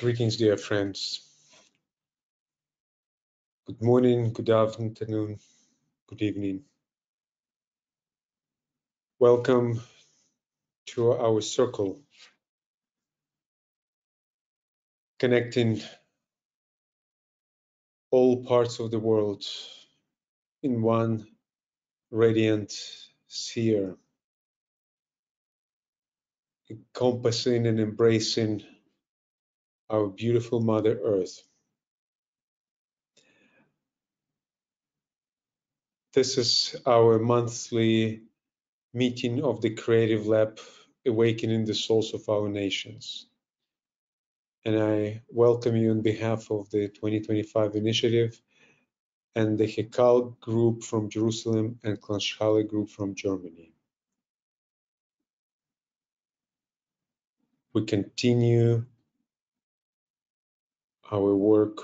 Greetings, dear friends. Good morning, good afternoon, good evening. Welcome to our circle, connecting all parts of the world in one radiant sphere, encompassing and embracing our beautiful Mother Earth. This is our monthly meeting of the Creative Lab, Awakening the Souls of Our Nations. And I welcome you on behalf of the 2025 initiative and the Hekal group from Jerusalem and Klangschale group from Germany. We continue our work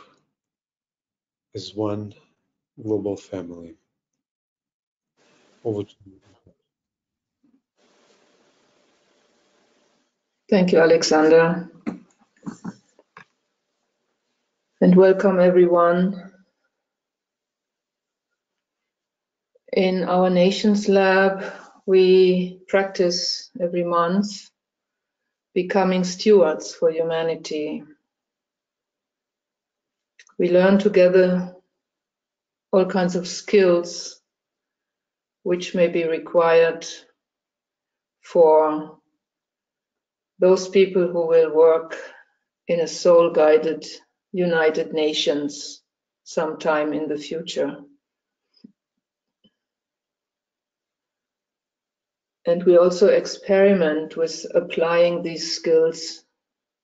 as one global family. Over to you. Thank you, Alexander. And welcome everyone. In our Nations Lab, we practice every month becoming stewards for humanity. We learn together all kinds of skills which may be required for those people who will work in a soul guided United Nations sometime in the future. And we also experiment with applying these skills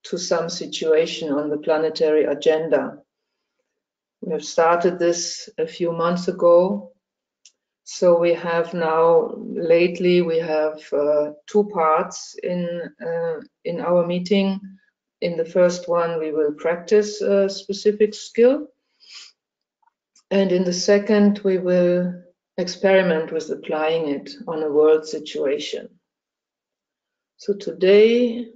to some situation on the planetary agenda. We have started this a few months ago. So we have now, lately, we have uh, two parts in, uh, in our meeting. In the first one, we will practice a specific skill. And in the second, we will experiment with applying it on a world situation. So today,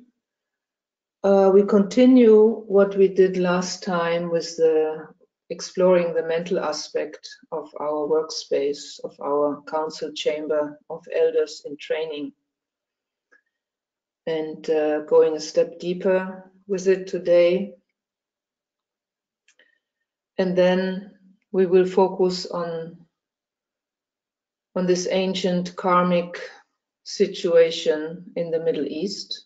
uh, we continue what we did last time with the exploring the mental aspect of our workspace, of our council chamber of elders in training. And uh, going a step deeper with it today. And then we will focus on, on this ancient karmic situation in the Middle East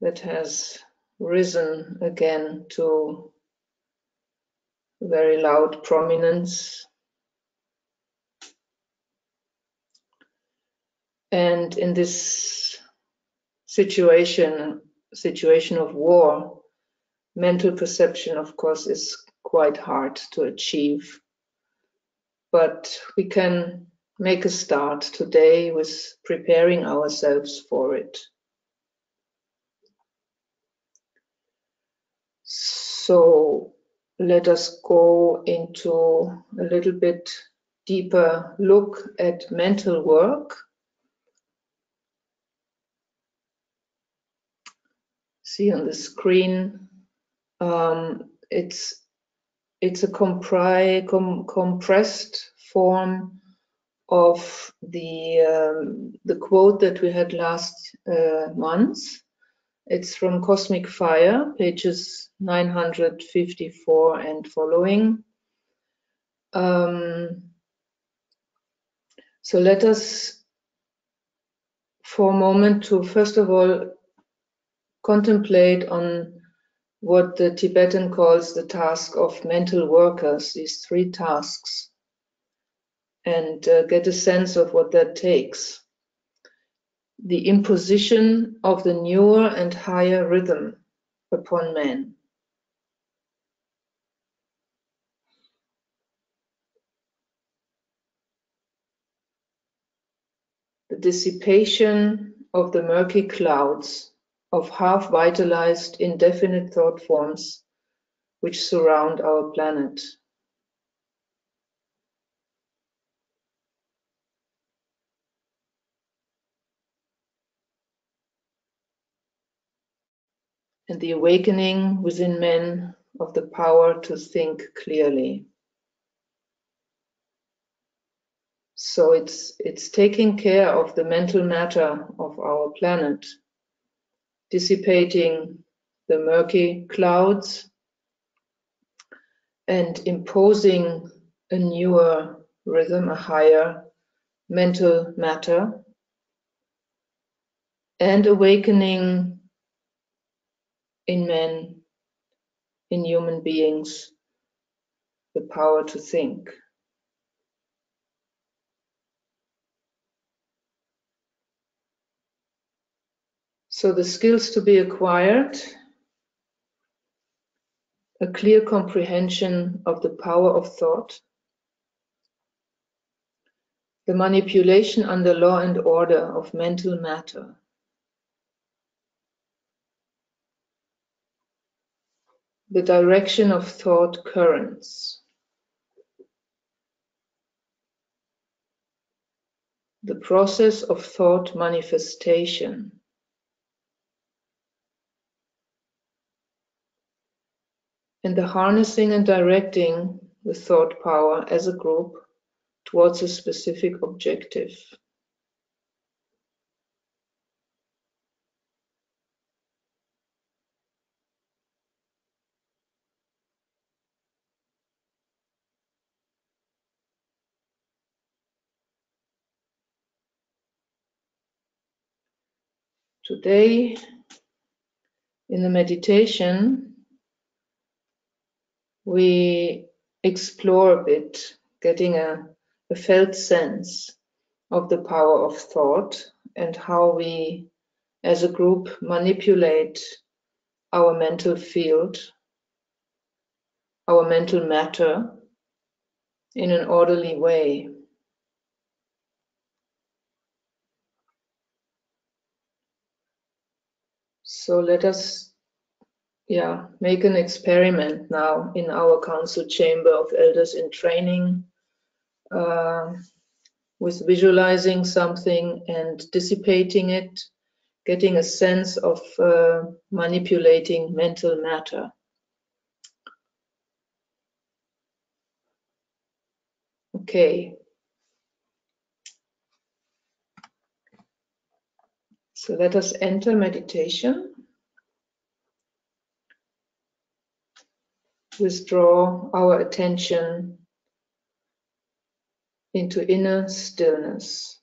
that has risen again to very loud prominence. And in this situation, situation of war, mental perception, of course, is quite hard to achieve. But we can make a start today with preparing ourselves for it. So let us go into a little bit deeper look at mental work. See on the screen, um, it's it's a compri com compressed form of the um, the quote that we had last uh, month it's from Cosmic Fire, pages 954 and following. Um, so let us, for a moment, to first of all contemplate on what the Tibetan calls the task of mental workers, these three tasks, and uh, get a sense of what that takes the imposition of the newer and higher rhythm upon man. The dissipation of the murky clouds of half vitalized indefinite thought forms which surround our planet. And the awakening within men of the power to think clearly. So it's, it's taking care of the mental matter of our planet, dissipating the murky clouds and imposing a newer rhythm, a higher mental matter, and awakening in men, in human beings, the power to think. So the skills to be acquired, a clear comprehension of the power of thought, the manipulation under law and order of mental matter. The direction of thought currents. The process of thought manifestation. and the harnessing and directing the thought power as a group towards a specific objective. Today, in the meditation, we explore a bit, getting a, a felt sense of the power of thought and how we as a group manipulate our mental field, our mental matter in an orderly way. So let us yeah, make an experiment now in our council chamber of elders in training uh, with visualizing something and dissipating it, getting a sense of uh, manipulating mental matter. Okay. So let us enter meditation. Withdraw our attention into inner stillness.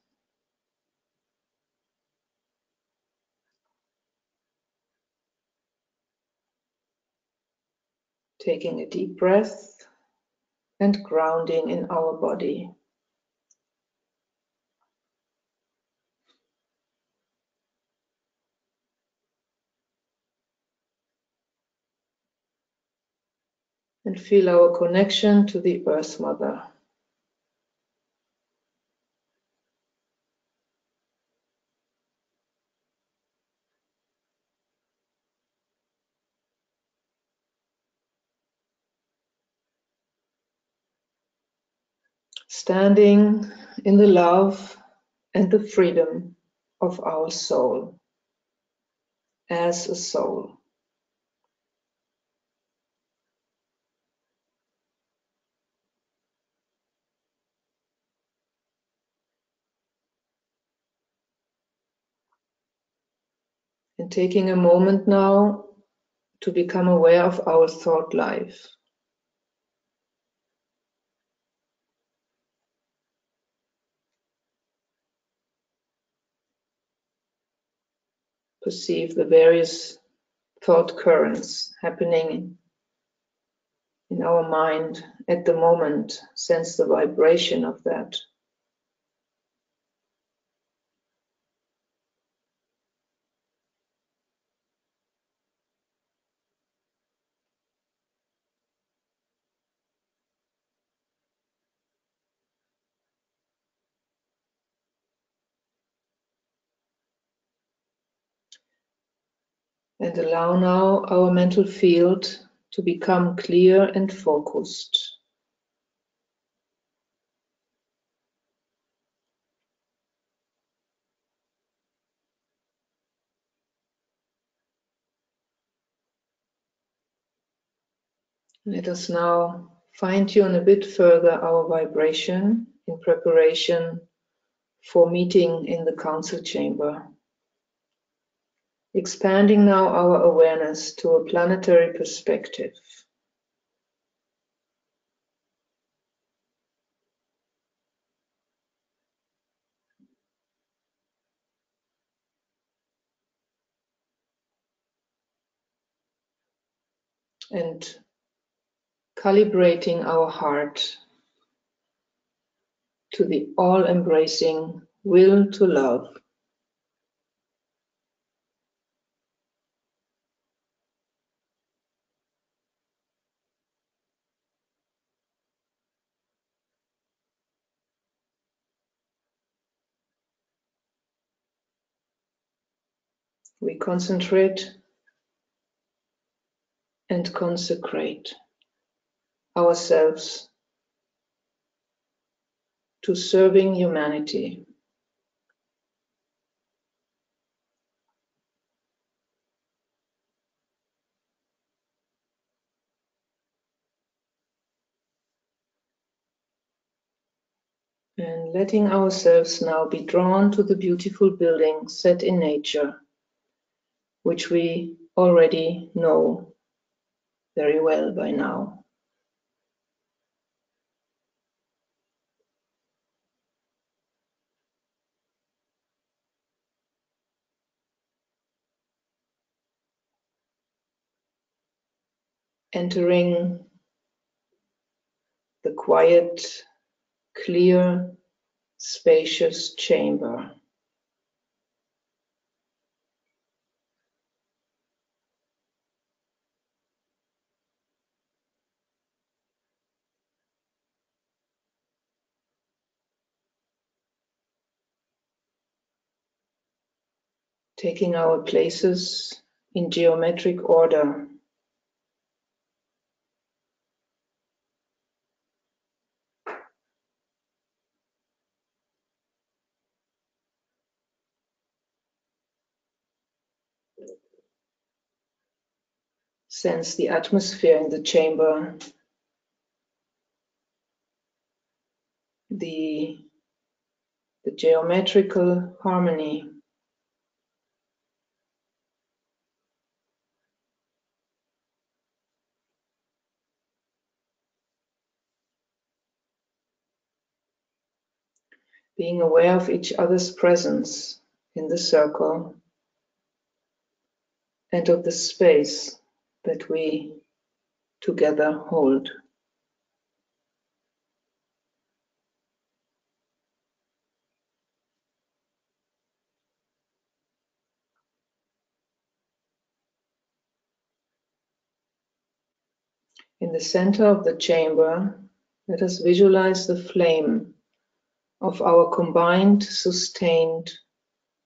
Taking a deep breath and grounding in our body. And feel our connection to the Earth Mother. Standing in the love and the freedom of our soul as a soul. Taking a moment now to become aware of our thought life. Perceive the various thought currents happening in our mind at the moment. Sense the vibration of that. And allow now our mental field to become clear and focused. Let us now fine tune a bit further our vibration in preparation for meeting in the council chamber. Expanding now our awareness to a planetary perspective. And calibrating our heart to the all embracing will to love. Concentrate and consecrate ourselves to serving humanity. And letting ourselves now be drawn to the beautiful building set in nature, which we already know very well by now. Entering the quiet, clear, spacious chamber. Taking our places in geometric order. Sense the atmosphere in the chamber, the, the geometrical harmony. Being aware of each other's presence in the circle and of the space that we together hold. In the center of the chamber, let us visualize the flame of our combined, sustained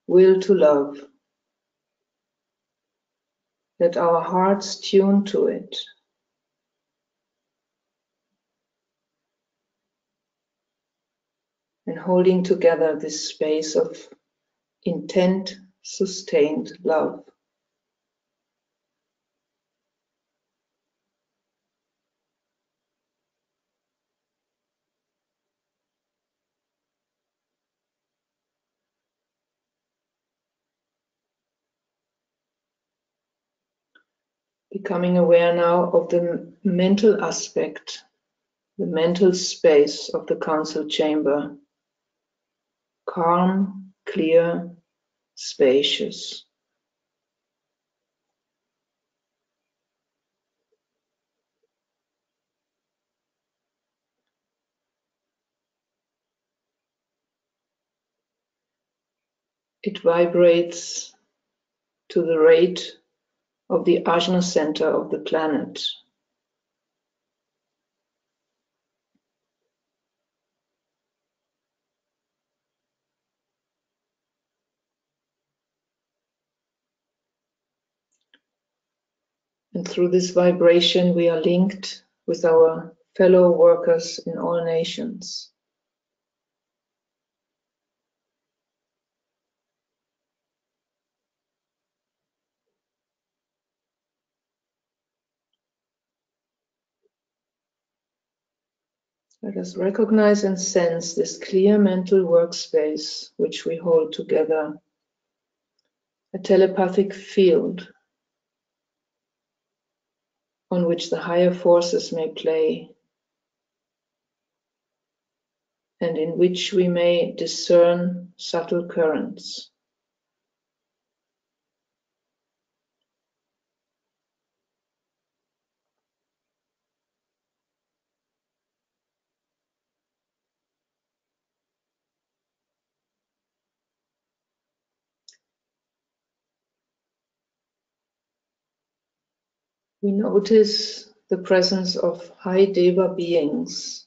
will to love. Let our hearts tune to it. And holding together this space of intent, sustained love. Becoming aware now of the mental aspect, the mental space of the council chamber. Calm, clear, spacious. It vibrates to the rate of the Ajna center of the planet. And through this vibration, we are linked with our fellow workers in all nations. Let us recognize and sense this clear mental workspace which we hold together, a telepathic field on which the higher forces may play and in which we may discern subtle currents. We notice the presence of high Deva beings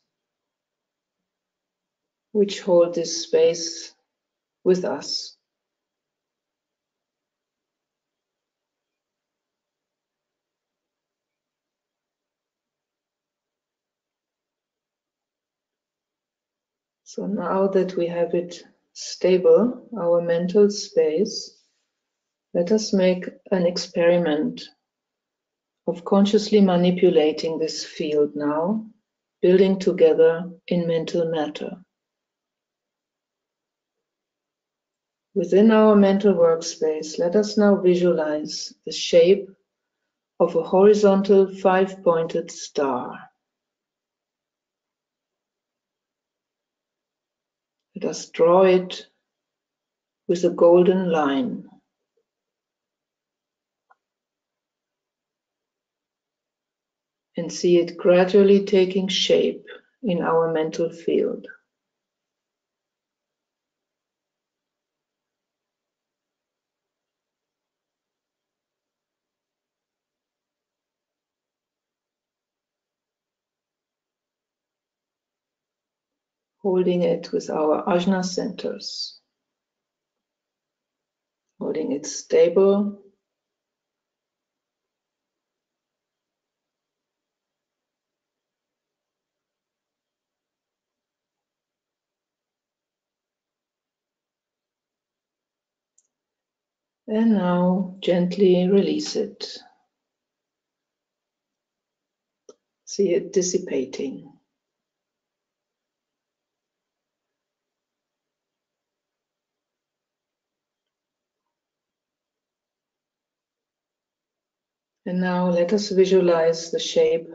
which hold this space with us. So now that we have it stable, our mental space, let us make an experiment of consciously manipulating this field now, building together in mental matter. Within our mental workspace, let us now visualize the shape of a horizontal five-pointed star. Let us draw it with a golden line. And see it gradually taking shape in our mental field. Holding it with our ajna centers, holding it stable And now gently release it. See it dissipating. And now let us visualize the shape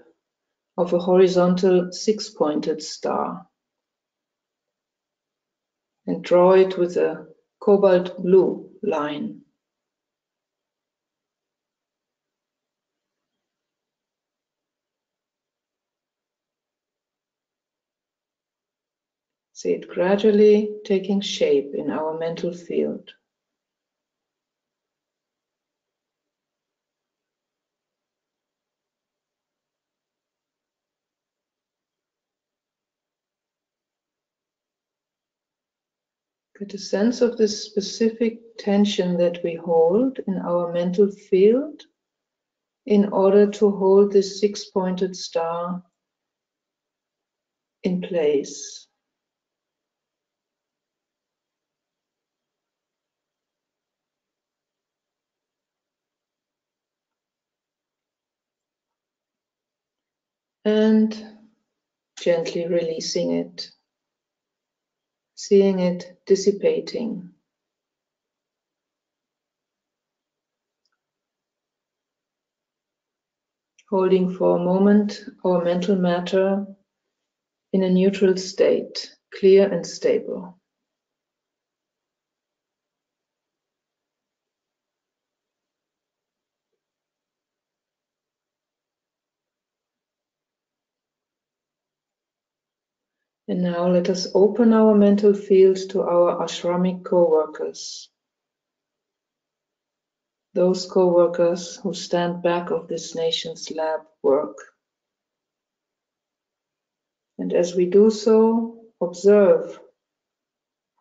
of a horizontal six-pointed star and draw it with a cobalt blue line. See it gradually taking shape in our mental field. Get a sense of this specific tension that we hold in our mental field in order to hold this six pointed star in place. And gently releasing it, seeing it dissipating. Holding for a moment our mental matter in a neutral state, clear and stable. And now let us open our mental field to our ashramic co-workers. Those co-workers who stand back of this nation's lab work. And as we do so, observe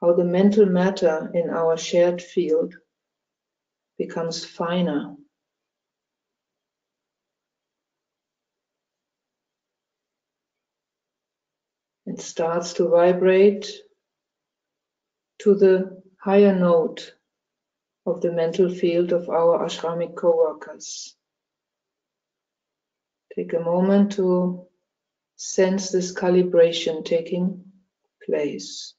how the mental matter in our shared field becomes finer and starts to vibrate to the higher note of the mental field of our ashramic co-workers. Take a moment to sense this calibration taking place.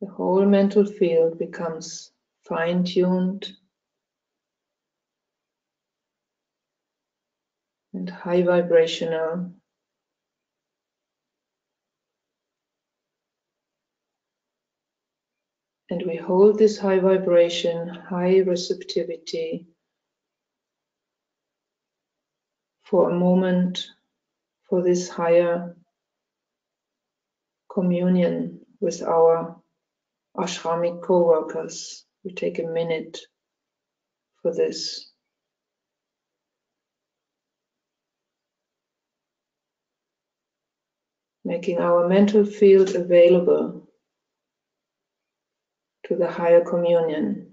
The whole mental field becomes fine tuned and high vibrational. And we hold this high vibration, high receptivity for a moment for this higher communion with our ashramic co-workers. We take a minute for this. Making our mental field available to the higher communion.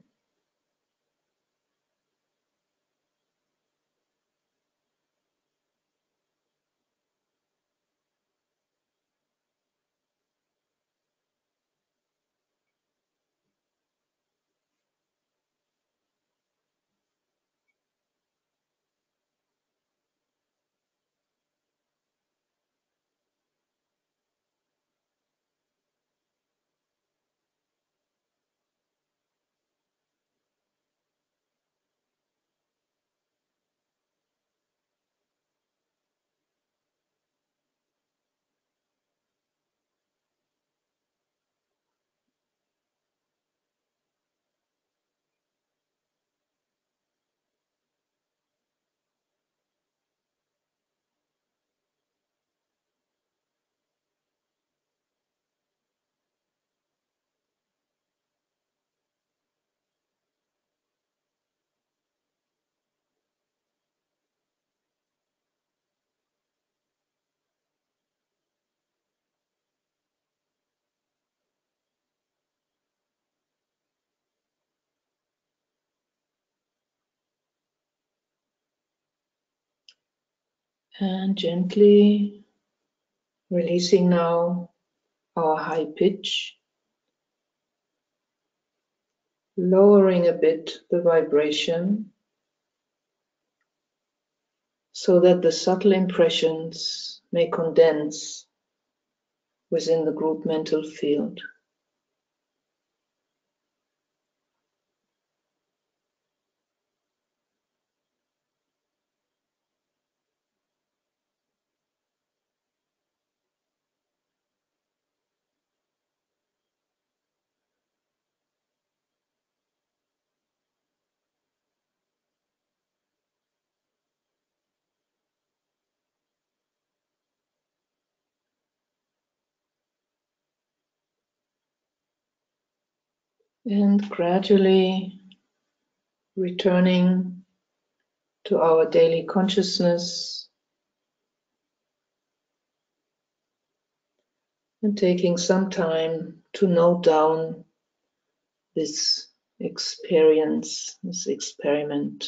And gently releasing now our high pitch, lowering a bit the vibration so that the subtle impressions may condense within the group mental field. And gradually returning to our daily consciousness and taking some time to note down this experience, this experiment.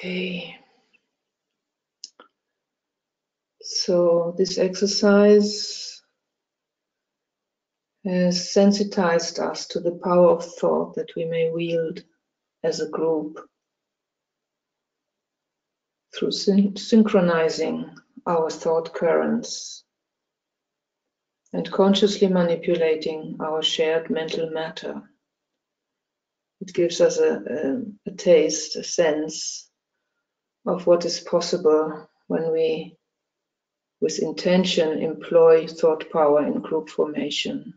Okay. So this exercise has sensitized us to the power of thought that we may wield as a group through syn synchronizing our thought currents and consciously manipulating our shared mental matter. It gives us a, a, a taste, a sense of what is possible when we, with intention, employ thought power in group formation.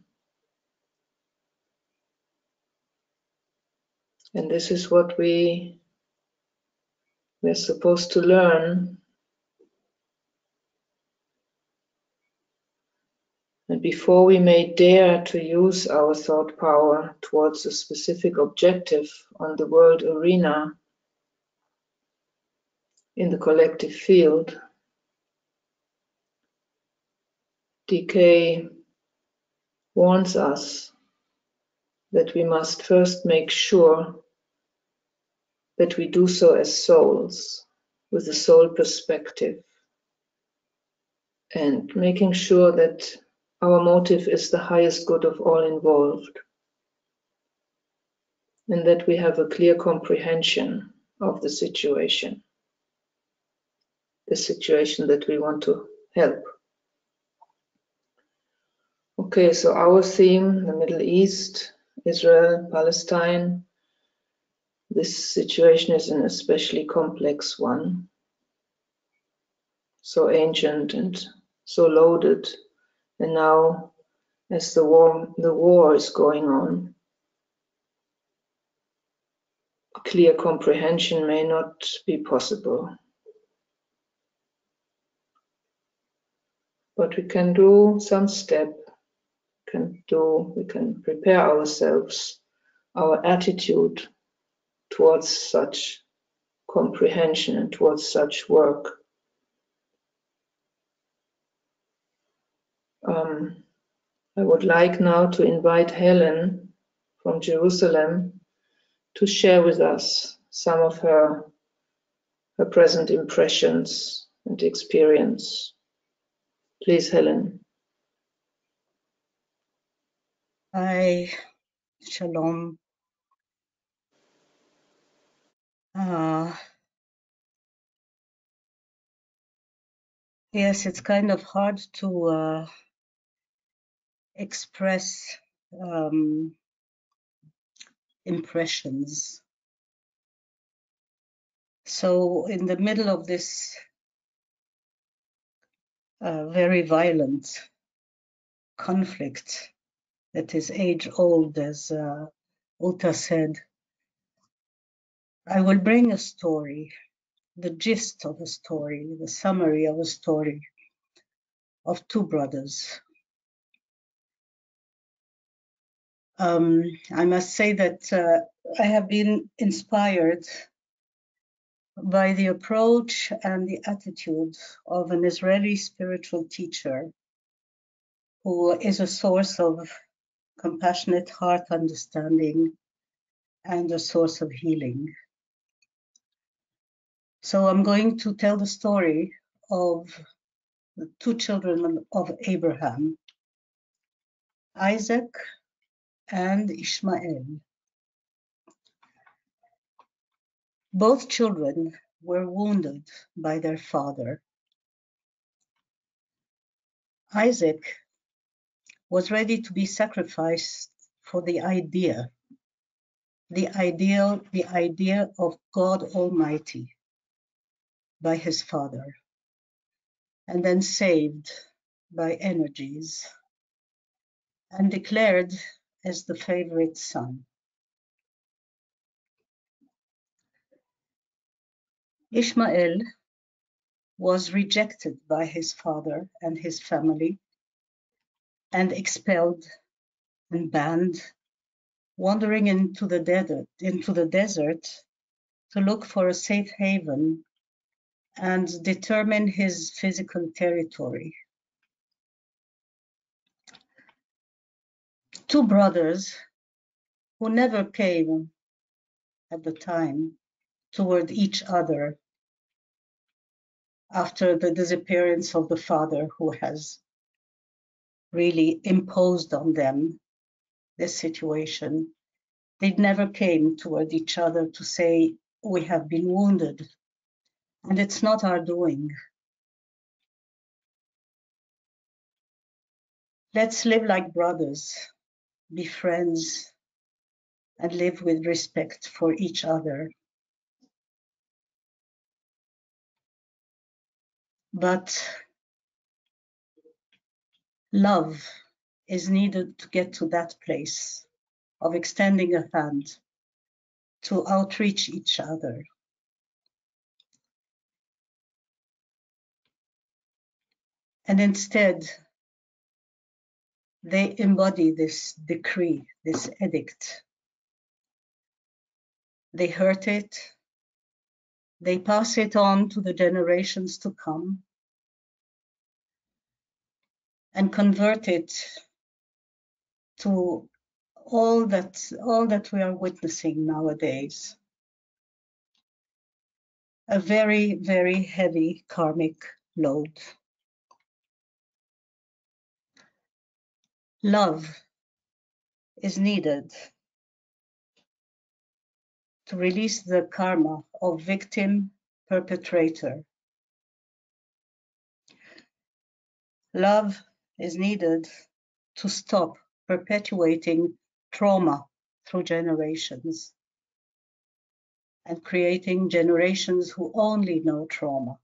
And this is what we we're supposed to learn. And before we may dare to use our thought power towards a specific objective on the world arena, in the collective field, DK warns us that we must first make sure that we do so as souls with a soul perspective and making sure that our motive is the highest good of all involved and that we have a clear comprehension of the situation, the situation that we want to help. Okay, so our theme, the Middle East, Israel, Palestine, this situation is an especially complex one, so ancient and so loaded, and now as the war, the war is going on, clear comprehension may not be possible. But we can do some step, can do, we can prepare ourselves, our attitude towards such comprehension and towards such work. Um, I would like now to invite Helen from Jerusalem to share with us some of her, her present impressions and experience. Please, Helen. Hi, Shalom. Uh, yes, it's kind of hard to uh, express um, impressions. So, in the middle of this very violent conflict that is age old, as uh, Uta said, I will bring a story, the gist of a story, the summary of a story of two brothers. Um, I must say that uh, I have been inspired by the approach and the attitude of an Israeli spiritual teacher who is a source of compassionate heart understanding and a source of healing. So I'm going to tell the story of the two children of Abraham, Isaac and Ishmael. Both children were wounded by their father. Isaac was ready to be sacrificed for the idea, the ideal, the idea of God Almighty by his father and then saved by energies and declared as the favorite son. Ishmael was rejected by his father and his family and expelled and banned, wandering into the desert, into the desert to look for a safe haven and determine his physical territory. Two brothers who never came at the time toward each other after the disappearance of the father who has really imposed on them this situation. They never came toward each other to say, We have been wounded, and it's not our doing. Let's live like brothers, be friends, and live with respect for each other. But love is needed to get to that place of extending a hand to outreach each other. And instead, they embody this decree, this edict. They hurt it, they pass it on to the generations to come and convert it to all that all that we are witnessing nowadays. A very very heavy karmic load. Love is needed to release the karma of victim perpetrator love is needed to stop perpetuating trauma through generations and creating generations who only know trauma.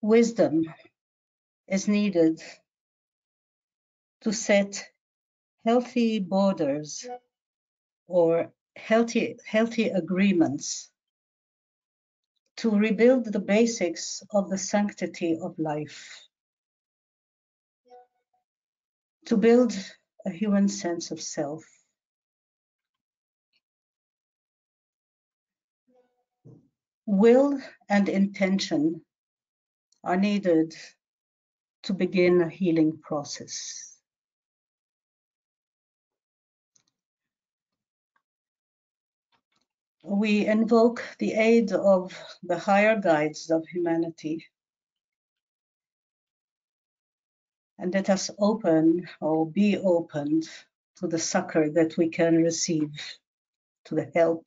Wisdom is needed to set healthy borders or healthy, healthy agreements to rebuild the basics of the sanctity of life, to build a human sense of self. Will and intention are needed to begin a healing process. We invoke the aid of the higher guides of humanity. And let us open or be opened to the succor that we can receive, to the help,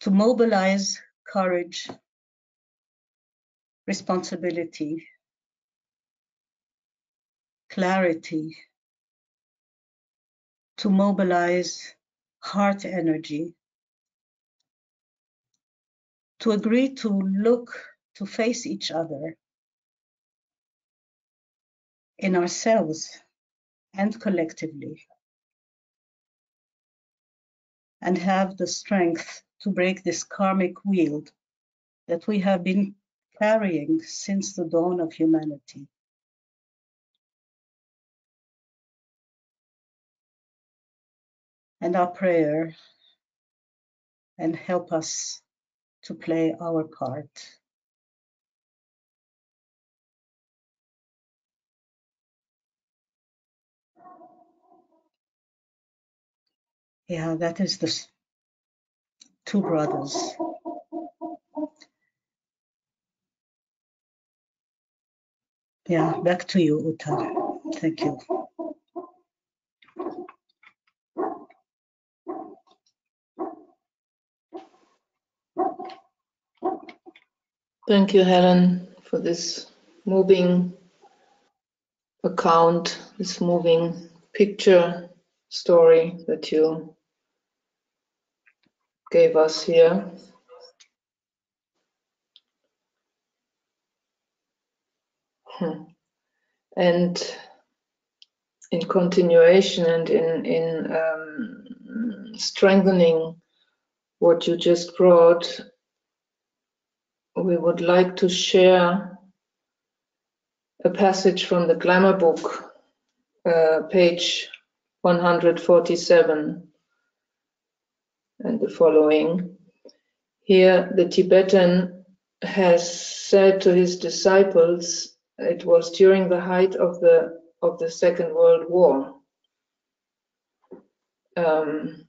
to mobilize courage, responsibility, clarity, to mobilize heart energy, to agree to look, to face each other in ourselves and collectively, and have the strength to break this karmic wheel that we have been carrying since the dawn of humanity. And our prayer and help us to play our part. Yeah, that is the two brothers. Yeah, back to you, Uta. Thank you. Thank you, Helen, for this moving account, this moving picture story that you gave us here. Hmm. And in continuation and in, in um, strengthening what you just brought, we would like to share a passage from the Glamour book, uh, page 147 and the following. Here, the Tibetan has said to his disciples, it was during the height of the of the Second World War. Um,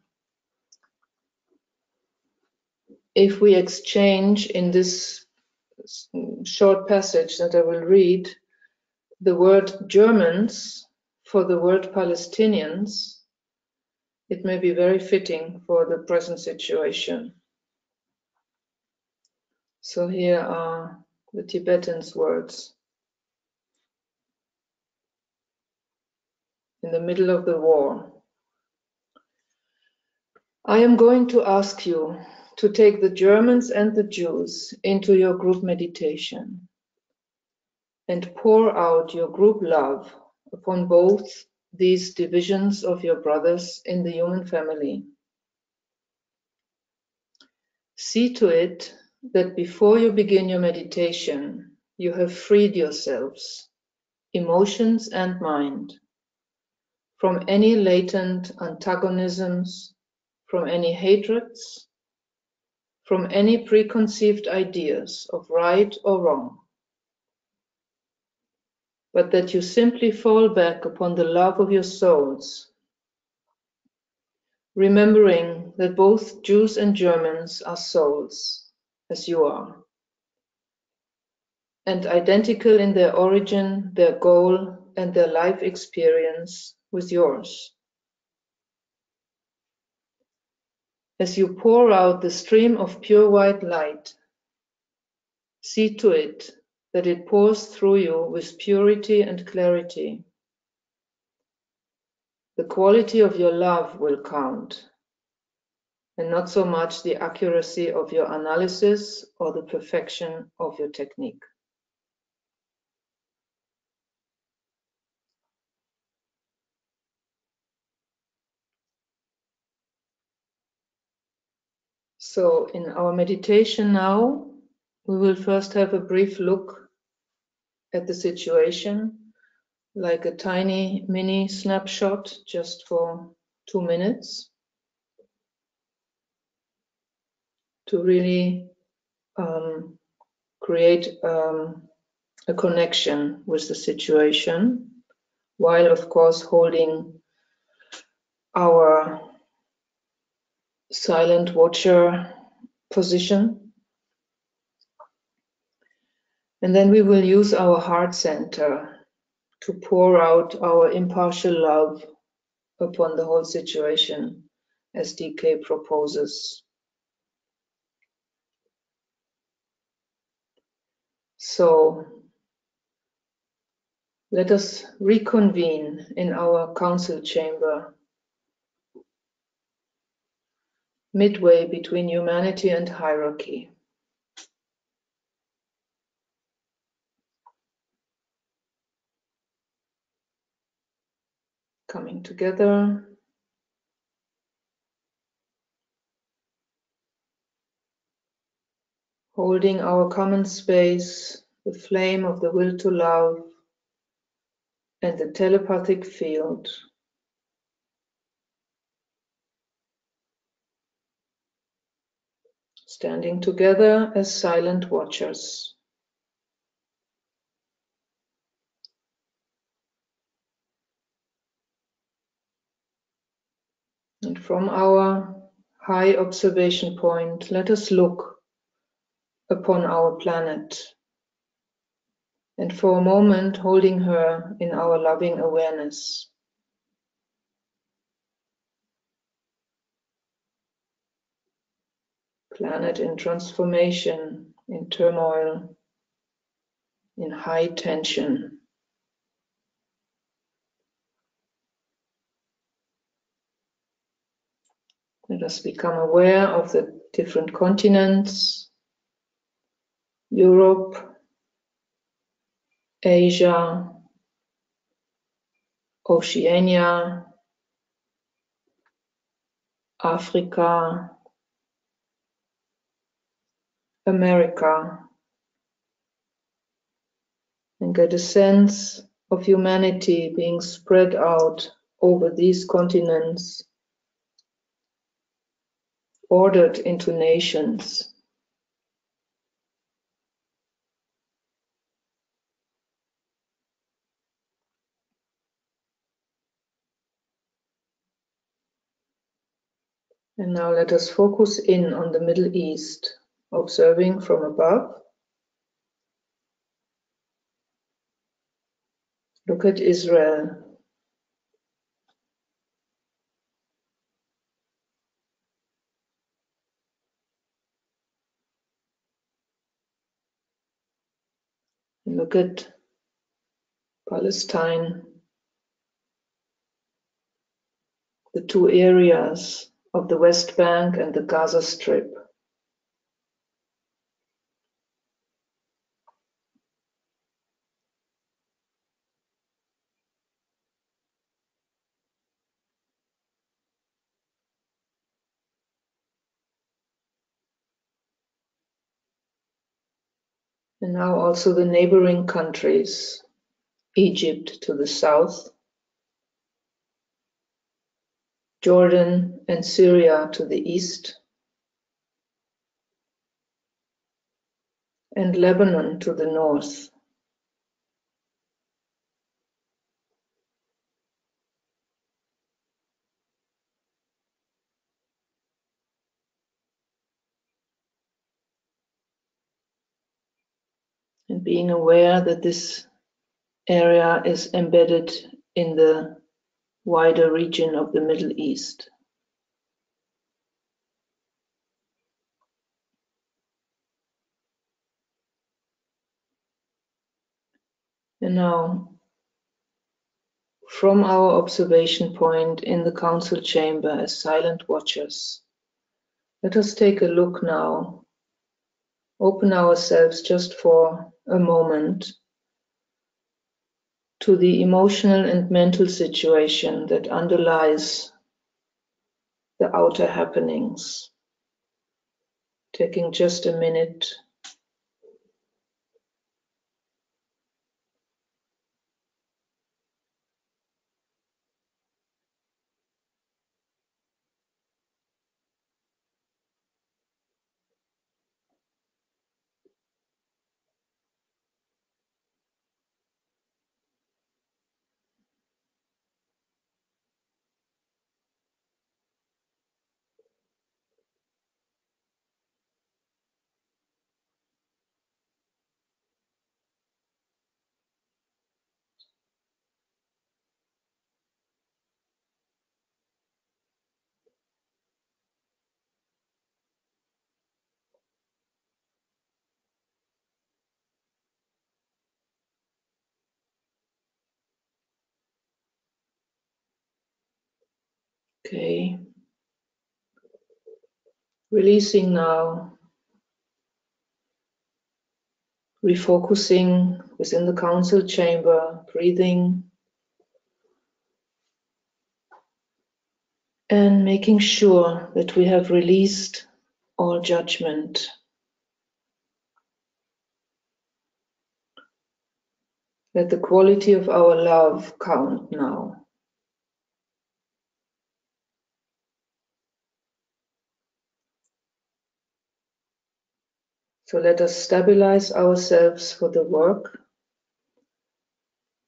if we exchange in this short passage that I will read the word Germans for the word Palestinians, it may be very fitting for the present situation. So here are the Tibetan's words. In the middle of the war. I am going to ask you to take the Germans and the Jews into your group meditation and pour out your group love upon both these divisions of your brothers in the human family. See to it that before you begin your meditation, you have freed yourselves, emotions and mind, from any latent antagonisms, from any hatreds, from any preconceived ideas of right or wrong but that you simply fall back upon the love of your souls, remembering that both Jews and Germans are souls, as you are, and identical in their origin, their goal, and their life experience with yours. As you pour out the stream of pure white light, see to it that it pours through you with purity and clarity. The quality of your love will count, and not so much the accuracy of your analysis or the perfection of your technique. So, in our meditation now, we will first have a brief look at the situation, like a tiny mini snapshot just for two minutes to really um, create um, a connection with the situation while of course holding our silent watcher position and then we will use our heart center to pour out our impartial love upon the whole situation as DK proposes. So let us reconvene in our council chamber, midway between humanity and hierarchy. coming together. Holding our common space, the flame of the will to love, and the telepathic field. Standing together as silent watchers. And from our high observation point, let us look upon our planet. And for a moment, holding her in our loving awareness. Planet in transformation, in turmoil, in high tension. Let us become aware of the different continents, Europe, Asia, Oceania, Africa, America, and get a sense of humanity being spread out over these continents ordered into nations. And now let us focus in on the Middle East, observing from above. Look at Israel. Look at Palestine, the two areas of the West Bank and the Gaza Strip. Now also the neighboring countries, Egypt to the south, Jordan and Syria to the east, and Lebanon to the north. Being aware that this area is embedded in the wider region of the Middle East. And now, from our observation point in the council chamber as silent watchers, let us take a look now, open ourselves just for a moment to the emotional and mental situation that underlies the outer happenings. Taking just a minute Okay. Releasing now. Refocusing within the council chamber, breathing. And making sure that we have released all judgment. Let the quality of our love count now. So let us stabilize ourselves for the work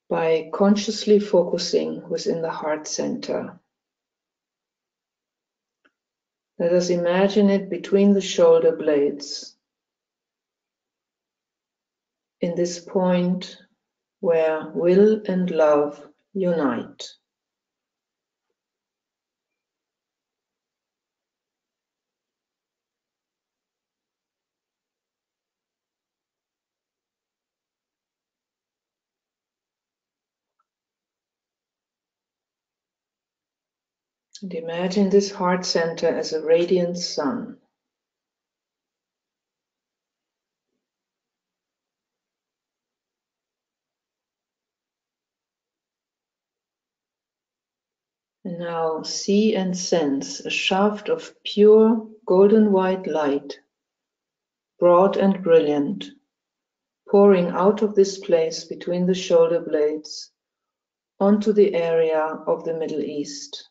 by consciously focusing within the heart center. Let us imagine it between the shoulder blades. In this point where will and love unite. And imagine this heart center as a radiant sun. And now see and sense a shaft of pure golden white light, broad and brilliant, pouring out of this place between the shoulder blades onto the area of the Middle East.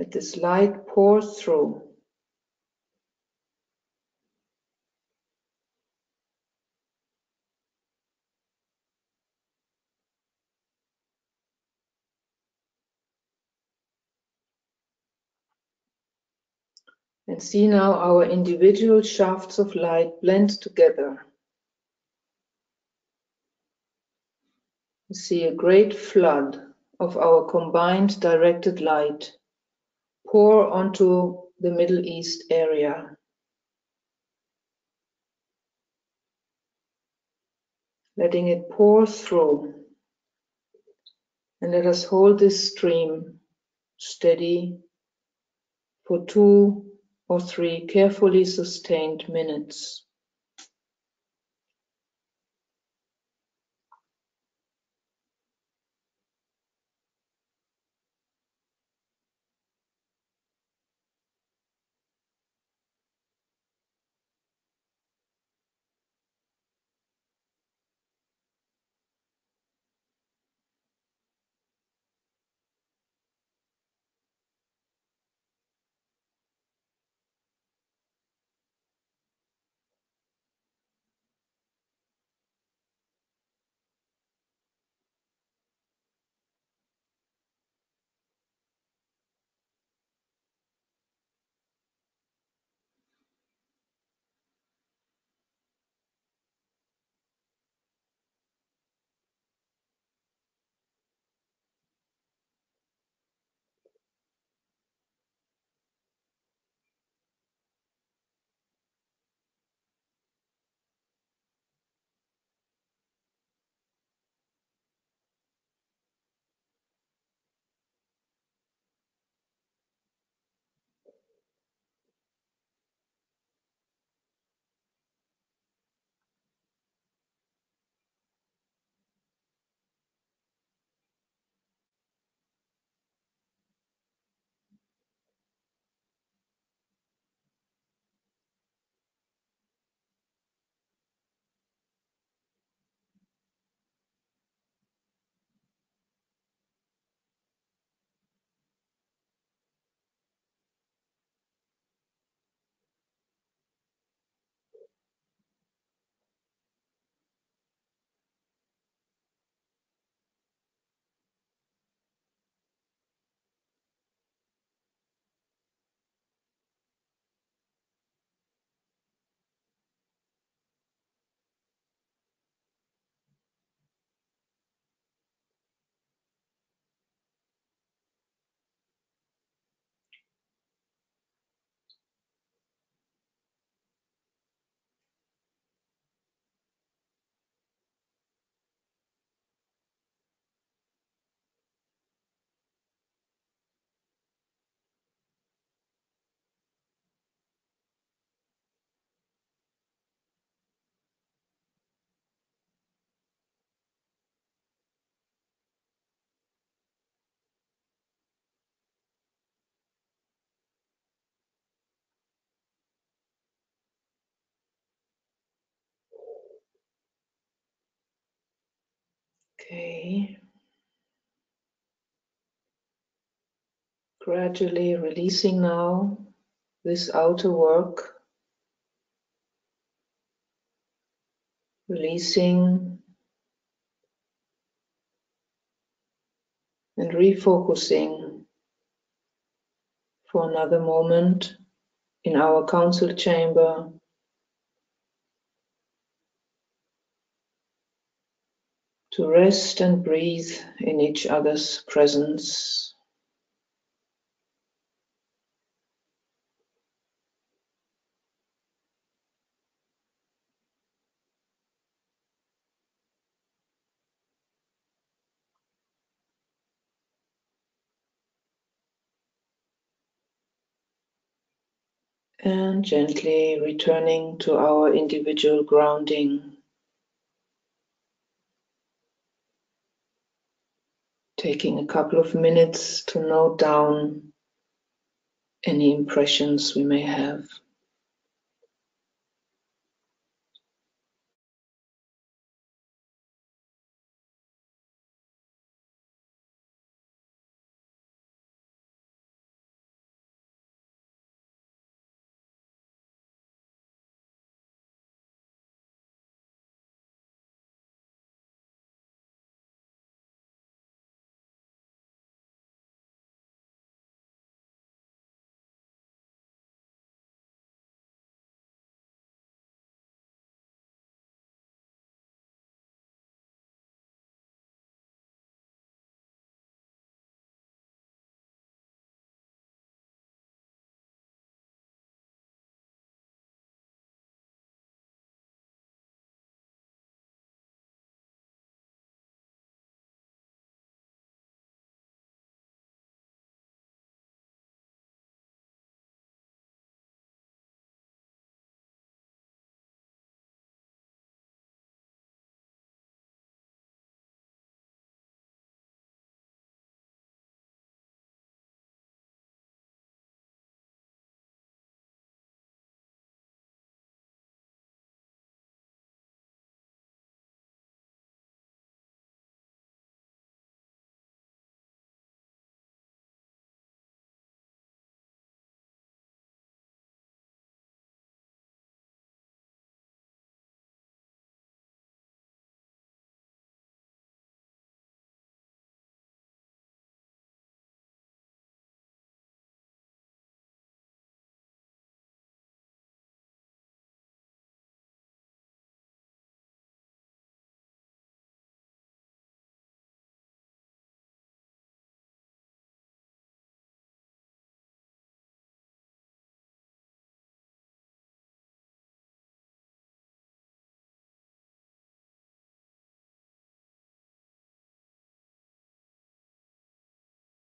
Let this light pour through. And see now our individual shafts of light blend together. See a great flood of our combined directed light pour onto the Middle East area. Letting it pour through. And let us hold this stream steady for two or three carefully sustained minutes. Okay. Gradually releasing now this outer work. Releasing and refocusing for another moment in our council chamber to rest and breathe in each other's presence. And gently returning to our individual grounding. Taking a couple of minutes to note down any impressions we may have.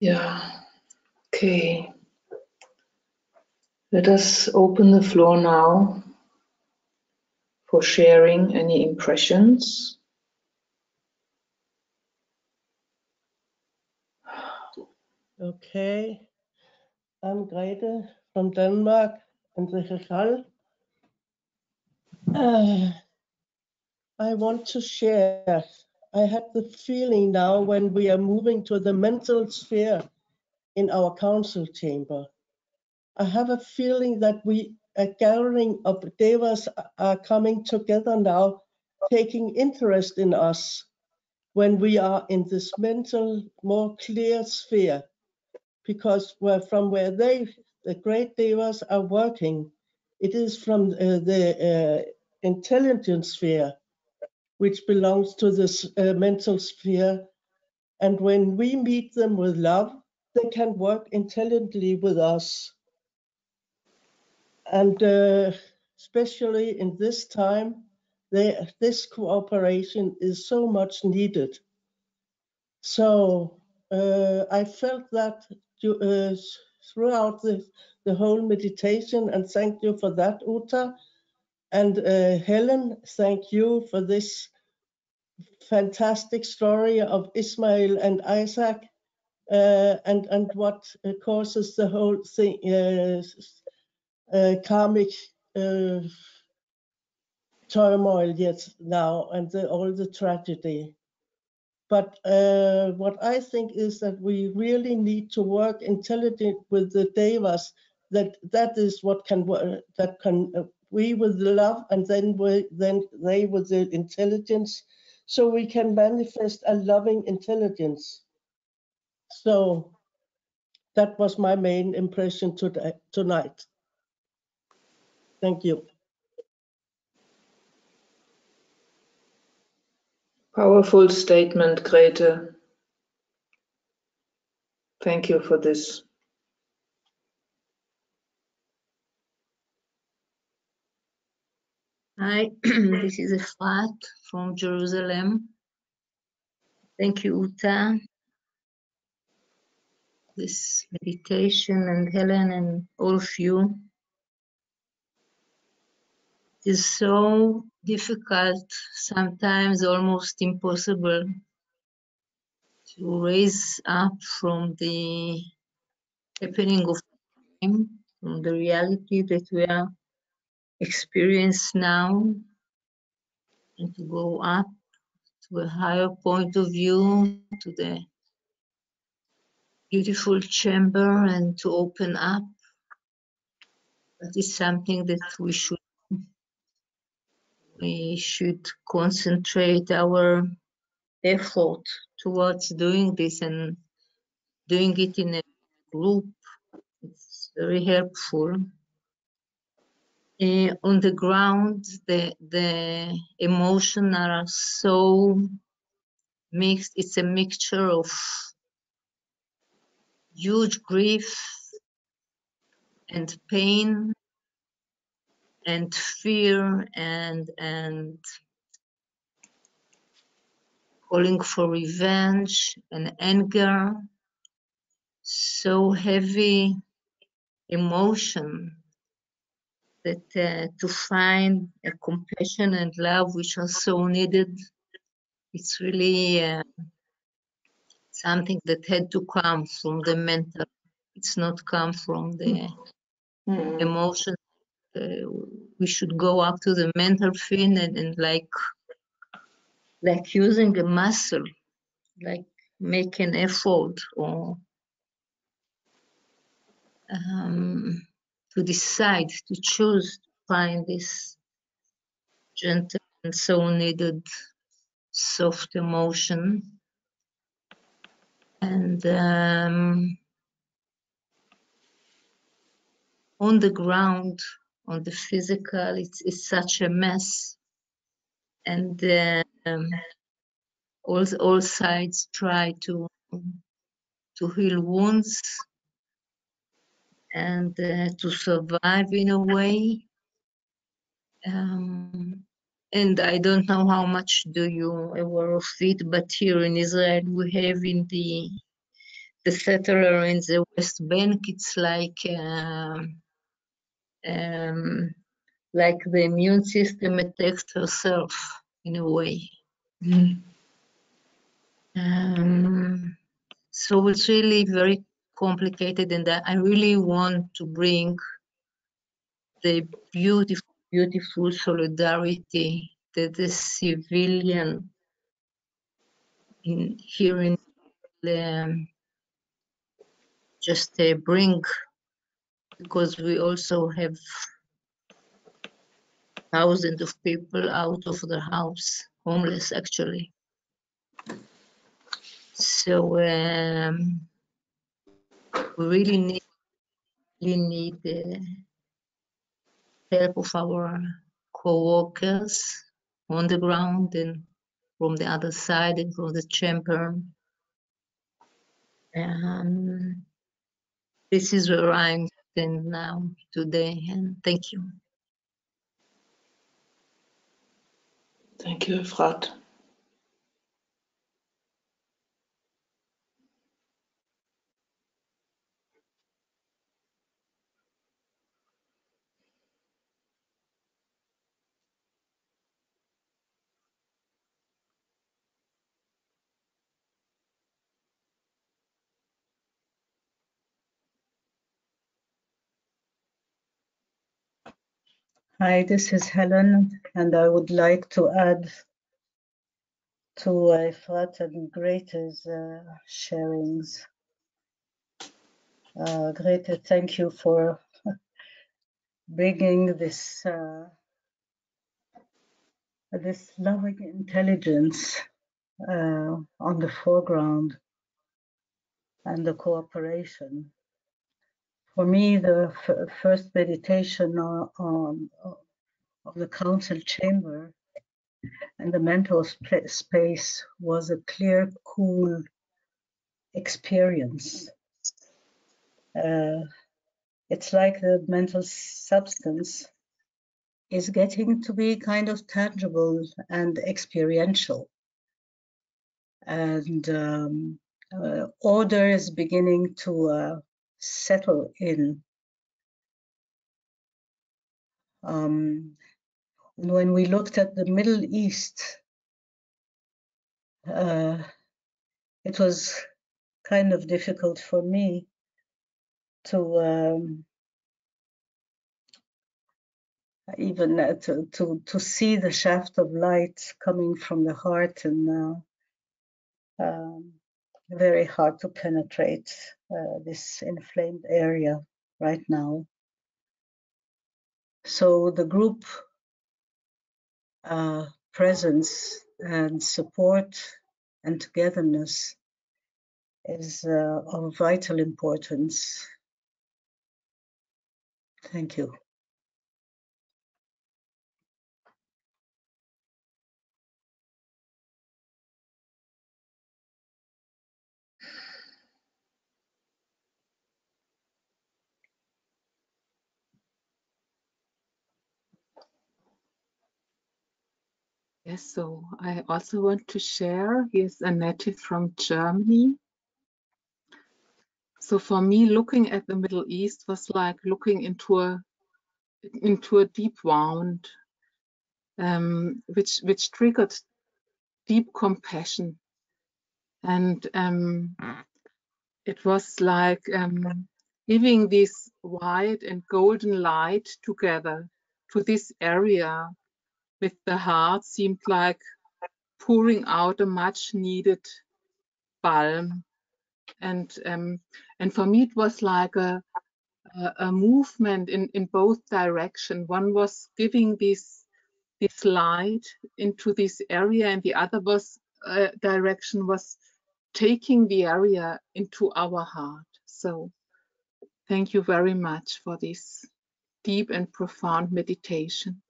Yeah, okay. Let us open the floor now for sharing any impressions. Okay. I'm Grete from Denmark and the Hechal. Uh, I want to share. I had the feeling now when we are moving to the mental sphere in our council chamber. I have a feeling that we, a gathering of devas are coming together now, taking interest in us when we are in this mental, more clear sphere because from where they, the great devas, are working, it is from uh, the uh, intelligence sphere, which belongs to this uh, mental sphere. And when we meet them with love, they can work intelligently with us. And uh, especially in this time, they, this cooperation is so much needed. So uh, I felt that uh, throughout the, the whole meditation, and thank you for that, Uta. And uh, Helen, thank you for this fantastic story of Ismail and Isaac, uh, and and what uh, causes the whole thing, uh, uh, karmic turmoil yet now, and the, all the tragedy. But uh, what I think is that we really need to work intelligent with the devas. That that is what can work. That can we with love, and then we then they with the intelligence, so we can manifest a loving intelligence. So that was my main impression today tonight. Thank you. Powerful statement, Grete. Thank you for this. Hi, this is Efrat from Jerusalem. Thank you, Uta. This meditation and Helen and all of you is so difficult, sometimes almost impossible to raise up from the happening of time, from the reality that we are experience now, and to go up to a higher point of view, to the beautiful chamber, and to open up. That is something that we should we should concentrate our effort towards doing this and doing it in a group. It's very helpful. Uh, on the ground, the the emotions are so mixed. It's a mixture of huge grief and pain and fear and and calling for revenge and anger so heavy emotion that uh, to find a compassion and love which are so needed. It's really uh, something that had to come from the mental. It's not come from the Mm. emotion. Uh, we should go up to the mental field and, and like like using a muscle like make an effort or um, to decide to choose to find this gentle and so needed soft emotion. And um, on the ground on the physical it's, it's such a mess. And um, all, all sides try to to heal wounds and uh, to survive in a way um, and I don't know how much do you aware of it, but here in Israel we have in the the settler in the West Bank, it's like uh, um, like the immune system attacks herself in a way. Mm. Um, so it's really very complicated, and I I really want to bring the beautiful, beautiful solidarity that the civilian in here in the just uh, bring because we also have thousands of people out of the house, homeless actually. So um, we really need, really need the help of our co-workers on the ground and from the other side and from the chamber. Um, this is where I'm now today, and thank you. Thank you, Efrat. Hi, this is Helen, and I would like to add to Efrat and Grete's uh, sharings. Uh, Grete, thank you for bringing this uh, this loving intelligence uh, on the foreground and the cooperation. For me, the first meditation on, the council chamber and the mental sp- space was a clear, cool experience. Uh, it's like the mental substance is getting to be kind of tangible and experiential. And um, uh, order is beginning to uh, settle in. Um, when we looked at the Middle East, uh, it was kind of difficult for me to um, even uh, to, to to see the shaft of light coming from the heart and uh, um, very hard to penetrate uh, this inflamed area right now. So the group uh, presence and support and togetherness is uh, of vital importance. Thank you. Yes, so I also want to share. He's a native from Germany. So for me, looking at the Middle East was like looking into a into a deep wound, um, which which triggered deep compassion, and um, it was like um, giving this white and golden light together to this area with the heart seemed like pouring out a much needed balm. And um, and for me it was like a a, a movement in in both direction. One was giving this this light into this area and the other was uh, direction was taking the area into our heart. So thank you very much for this deep and profound meditation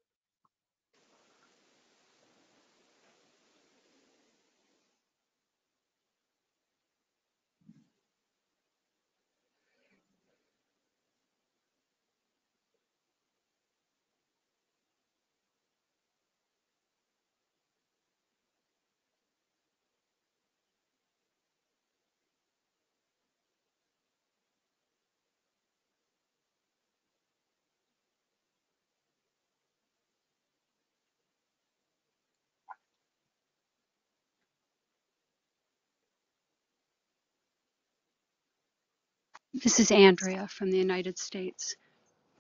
This is Andrea from the United States.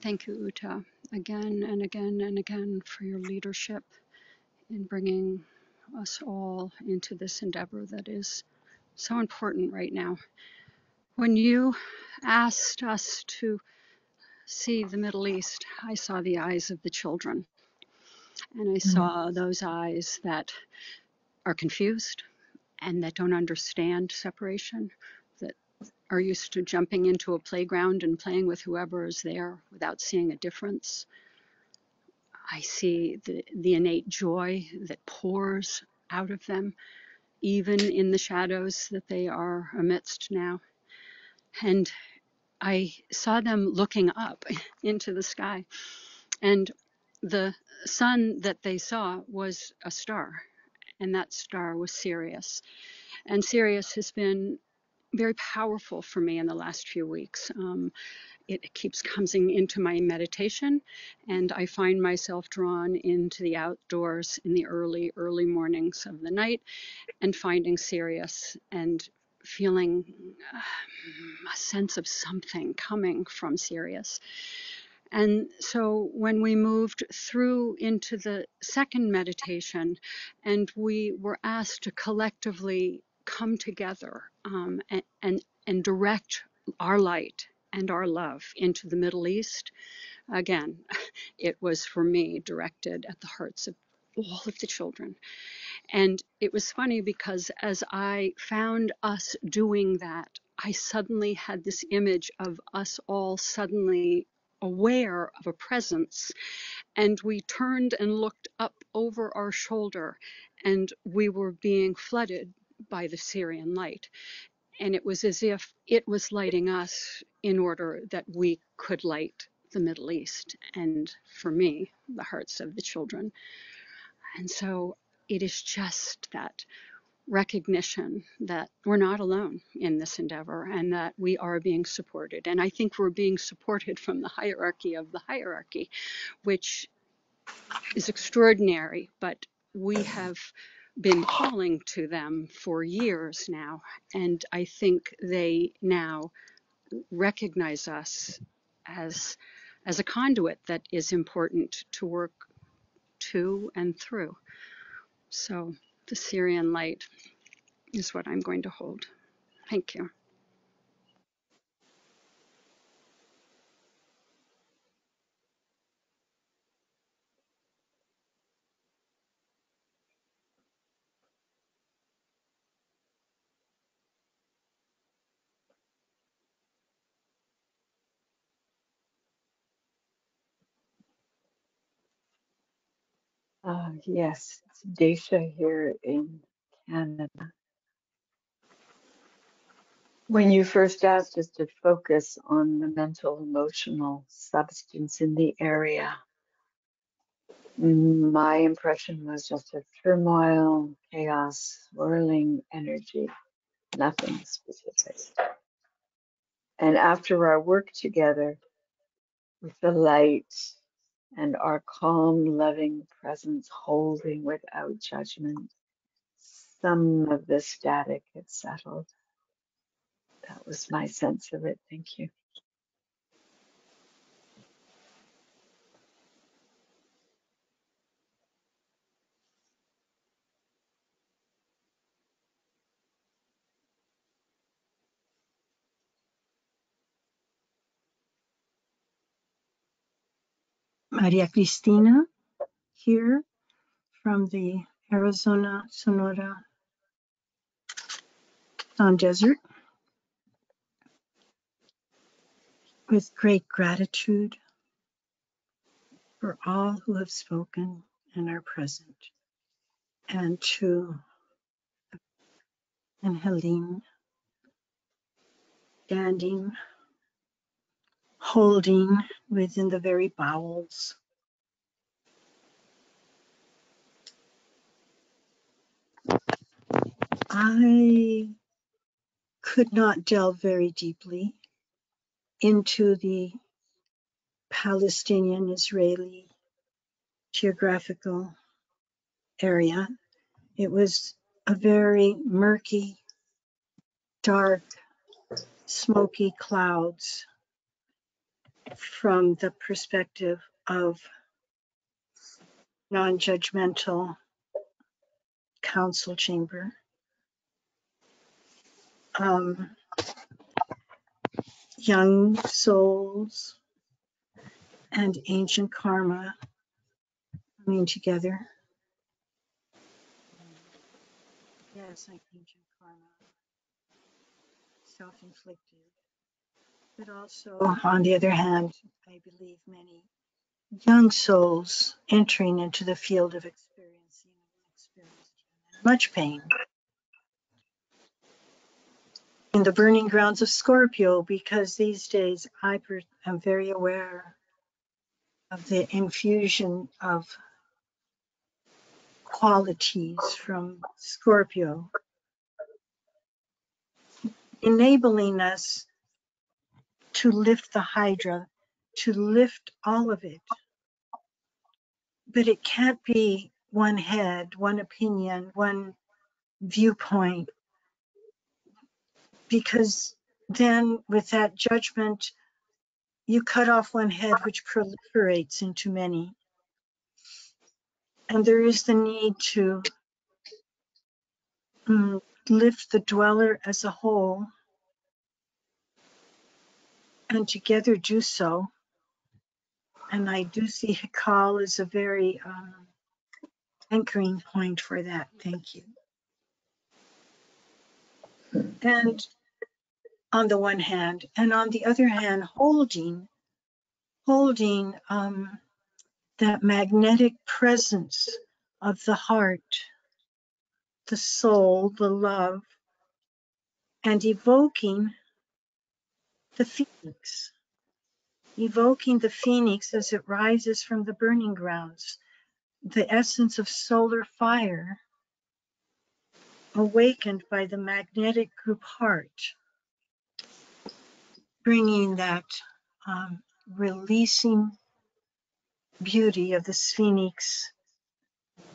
Thank you, Uta, again and again and again for your leadership in bringing us all into this endeavor that is so important right now. When you asked us to see the Middle East, I saw the eyes of the children, and I saw mm-hmm. those eyes that are confused and that don't understand separation, are used to jumping into a playground and playing with whoever is there without seeing a difference. I see the, the innate joy that pours out of them, even in the shadows that they are amidst now. And I saw them looking up into the sky, and the sun that they saw was a star, and that star was Sirius. And Sirius has been very powerful for me in the last few weeks. Um, it keeps coming into my meditation, and I find myself drawn into the outdoors in the early, early mornings of the night and finding Sirius and feeling um, a sense of something coming from Sirius. And so when we moved through into the second meditation, and we were asked to collectively come together um, and, and, and direct our light and our love into the Middle East, again, it was for me directed at the hearts of all of the children. And it was funny because as I found us doing that, I suddenly had this image of us all suddenly aware of a presence. And we turned and looked up over our shoulder, and we were being flooded by the Sirian light. And it was as if it was lighting us in order that we could light the Middle East, and for me, the hearts of the children. And so it is just that recognition that we're not alone in this endeavor and that we are being supported. And I think we're being supported from the hierarchy of the hierarchy, which is extraordinary, but we have been calling to them for years now. And I think they now recognize us as as a conduit that is important to work to and through. So the Sirian light is what I'm going to hold. Thank you. Uh, yes, it's Dacia here in Canada. When you first asked us to focus on the mental emotional substance in the area, my impression was just a turmoil, chaos, swirling energy, nothing specific. And after our work together with the light and our calm, loving presence holding without judgment, some of the static had settled. That was my sense of it. Thank you. Maria Cristina here from the Arizona Sonora Sun Desert with great gratitude for all who have spoken and are present, and to and Helene standing, holding within the very bowels. I could not delve very deeply into the Palestinian Israeli geographical area. It was a very murky, dark smoky clouds from the perspective of non-judgmental council chamber. Um, young souls and ancient karma coming together. Yes, ancient karma, self-inflicted. But also, on the other hand, I believe many young souls entering into the field of experiencing much pain. In the burning grounds of Scorpio, because these days I am very aware of the infusion of qualities from Scorpio, enabling us to lift the Hydra, to lift all of it. But it can't be one head, one opinion, one viewpoint. Because then, with that judgment, you cut off one head, which proliferates into many. And there is the need to um, lift the dweller as a whole and together do so. And I do see Hekal as a very um, anchoring point for that. Thank you. And on the one hand, and on the other hand, holding, holding um, that magnetic presence of the heart, the soul, the love, and evoking the phoenix, evoking the phoenix as it rises from the burning grounds, the essence of solar fire awakened by the magnetic group heart, bringing that um, releasing beauty of the phoenix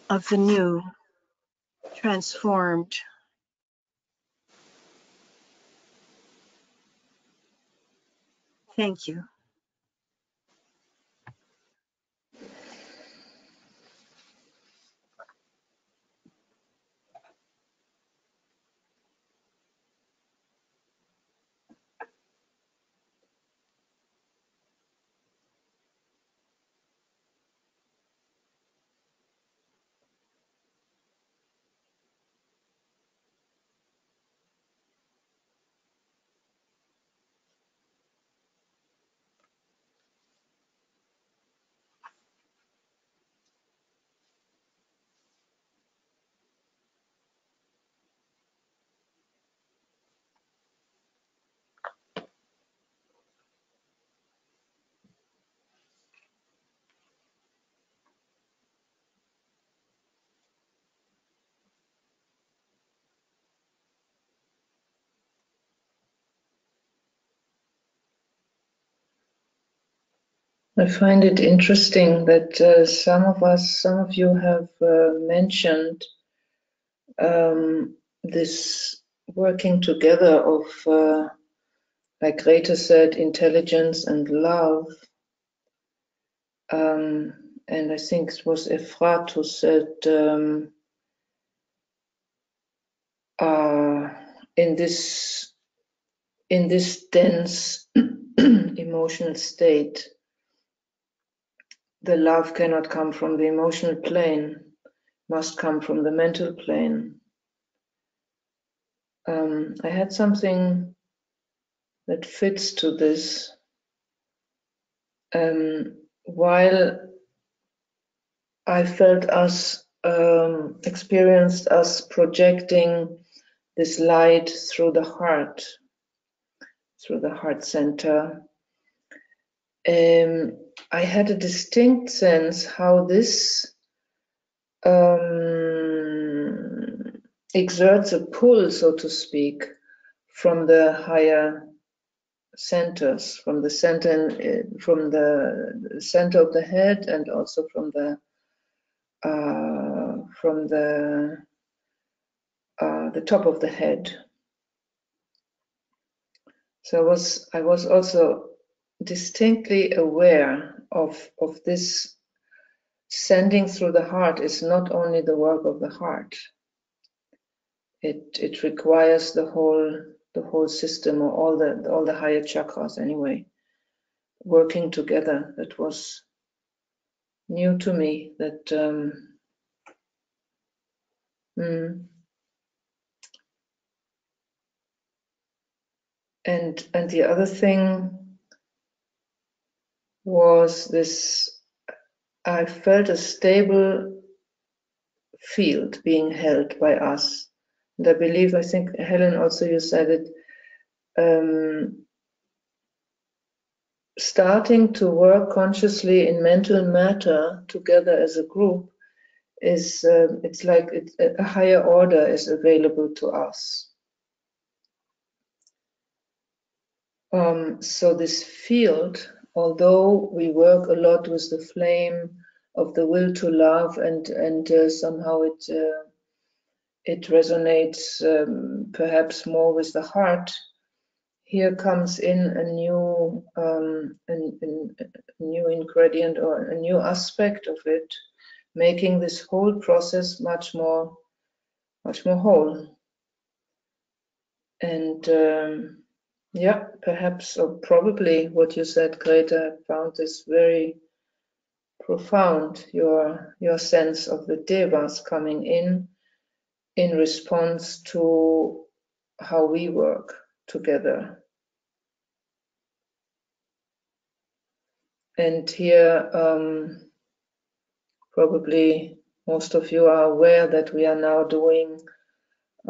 of the new transformed thank you I find it interesting that uh, some of us, some of you have uh, mentioned um, this working together of, uh, like Grete said, intelligence and love. Um, and I think it was Efrat who said, um, uh, in this in this dense emotional state, the love cannot come from the emotional plane, must come from the mental plane. Um, I had something that fits to this. Um, while I felt us, um, experienced us projecting this light through the heart, through the heart center, um, I had a distinct sense how this um, exerts a pull, so to speak, from the higher centers, from the center, uh, from the center of the head, and also from the uh, from the uh, the top of the head. So I was I was also distinctly aware of of this sending through the heart is not only the work of the heart. It it requires the whole the whole system or all the all the higher chakras anyway working together. That was new to me. That um, mm, and and the other thing was this I felt a stable field being held by us. And I believe, I think, Helen, also you said it, um, starting to work consciously in mental matter together as a group is, uh, it's like it, a higher order is available to us. Um, so this field although we work a lot with the flame of the will to love and and uh, somehow it uh, it resonates um, perhaps more with the heart here comes in a new um, an, an, a new ingredient or a new aspect of it making this whole process much more much more whole. And um, yeah, perhaps or probably what you said, Grete, found this very profound. Your your sense of the devas coming in in response to how we work together. And here, um, probably most of you are aware that we are now doing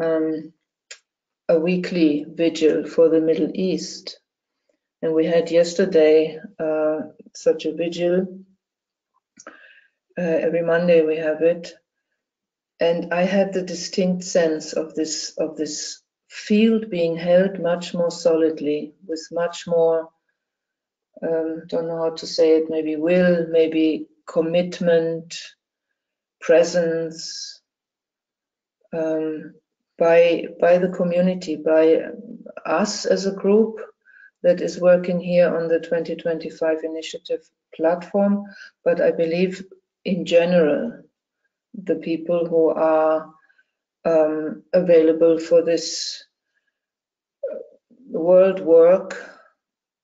um, a weekly vigil for the Middle East. And we had yesterday uh, such a vigil. Uh, every Monday we have it. And I had the distinct sense of this of this field being held much more solidly, with much more um, don't know how to say it, maybe will, maybe commitment, presence, um, by by the community, by us as a group that is working here on the 2025 initiative platform, but I believe in general, the people who are um, available for this world work,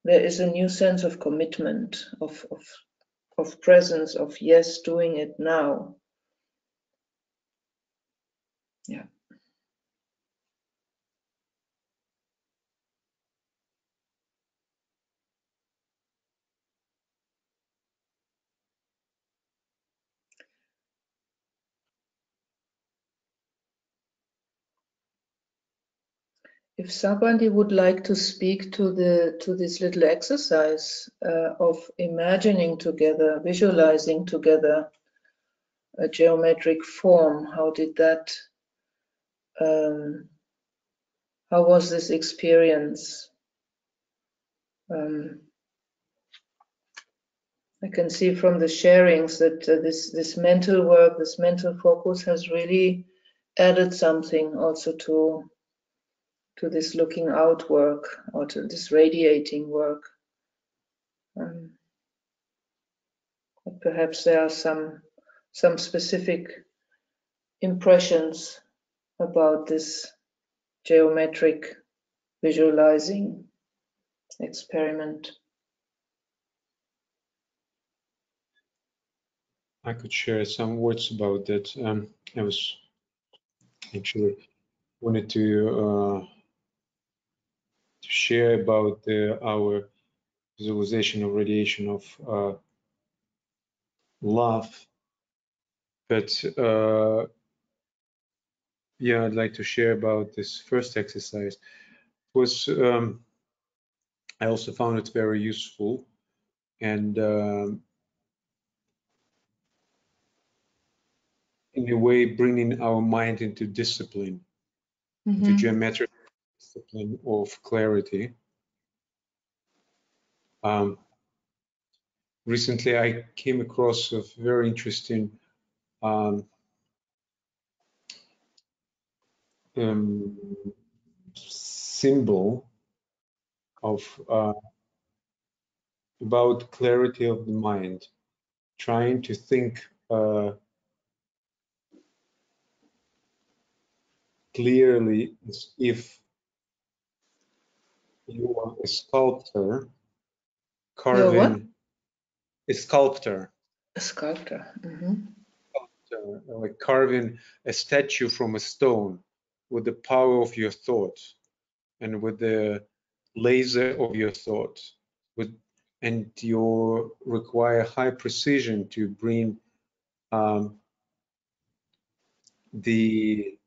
there is a new sense of commitment, of, of, of presence, of yes, doing it now. Yeah. If somebody would like to speak to the to this little exercise uh, of imagining together, visualizing together a geometric form, how did that? Um, how was this experience? Um, I can see from the sharings that uh, this this mental work, this mental focus, has really added something also to to this looking out work or to this radiating work. Um, perhaps there are some some specific impressions about this geometric visualizing experiment. I could share some words about that. Um, I was actually wanted to uh, share about the, our visualization of radiation of uh, love. But uh, yeah, I'd like to share about this first exercise. It was um, I also found it very useful and um, in a way bringing our mind into discipline, mm -hmm. into mm-hmm. geometric discipline of clarity. Um, recently, I came across a very interesting um, um, symbol of uh, about clarity of the mind, trying to think uh, clearly as if you are a sculptor carving a sculptor A sculptor. mhm. uh, like carving a statue from a stone with the power of your thought and with the laser of your thought with and you require high precision to bring um, the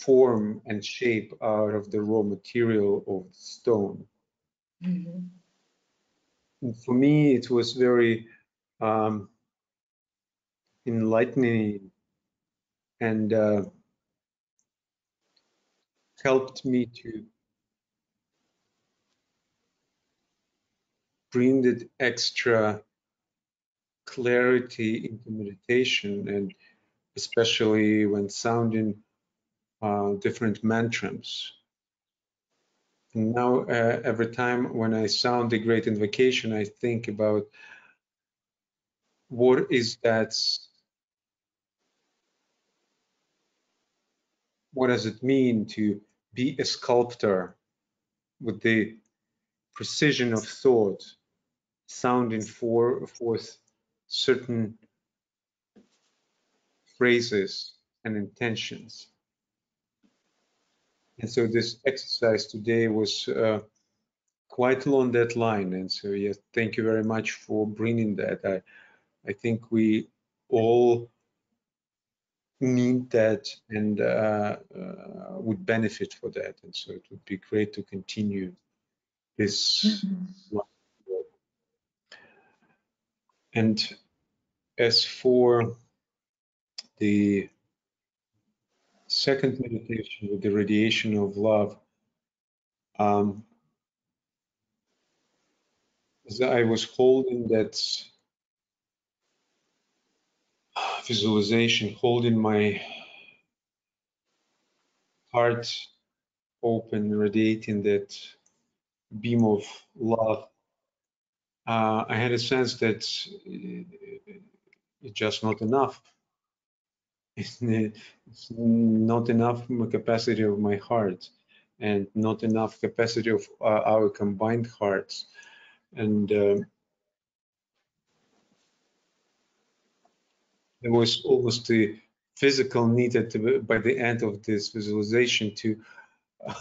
form and shape out of the raw material of the stone Mhm. And for me it was very um, enlightening and uh, helped me to bring that extra clarity into meditation and especially when sounding uh, different mantras. Now uh, every time when I sound the great invocation, I think about what is that what does it mean to be a sculptor with the precision of thought sounding for forth certain phrases and intentions and so this exercise today was uh, quite along that line and so yes thank you very much for bringing that i i think we all need that and uh, uh, would benefit for that. And so it would be great to continue this. And as for the second meditation with the radiation of love, um, as I was holding that visualization, holding my heart open, radiating that beam of love, uh, I had a sense that it's just not enough. It's, not enough capacity of my heart and not enough capacity of uh, our combined hearts. And uh, there was almost the physical needed to, by the end of this visualization to uh,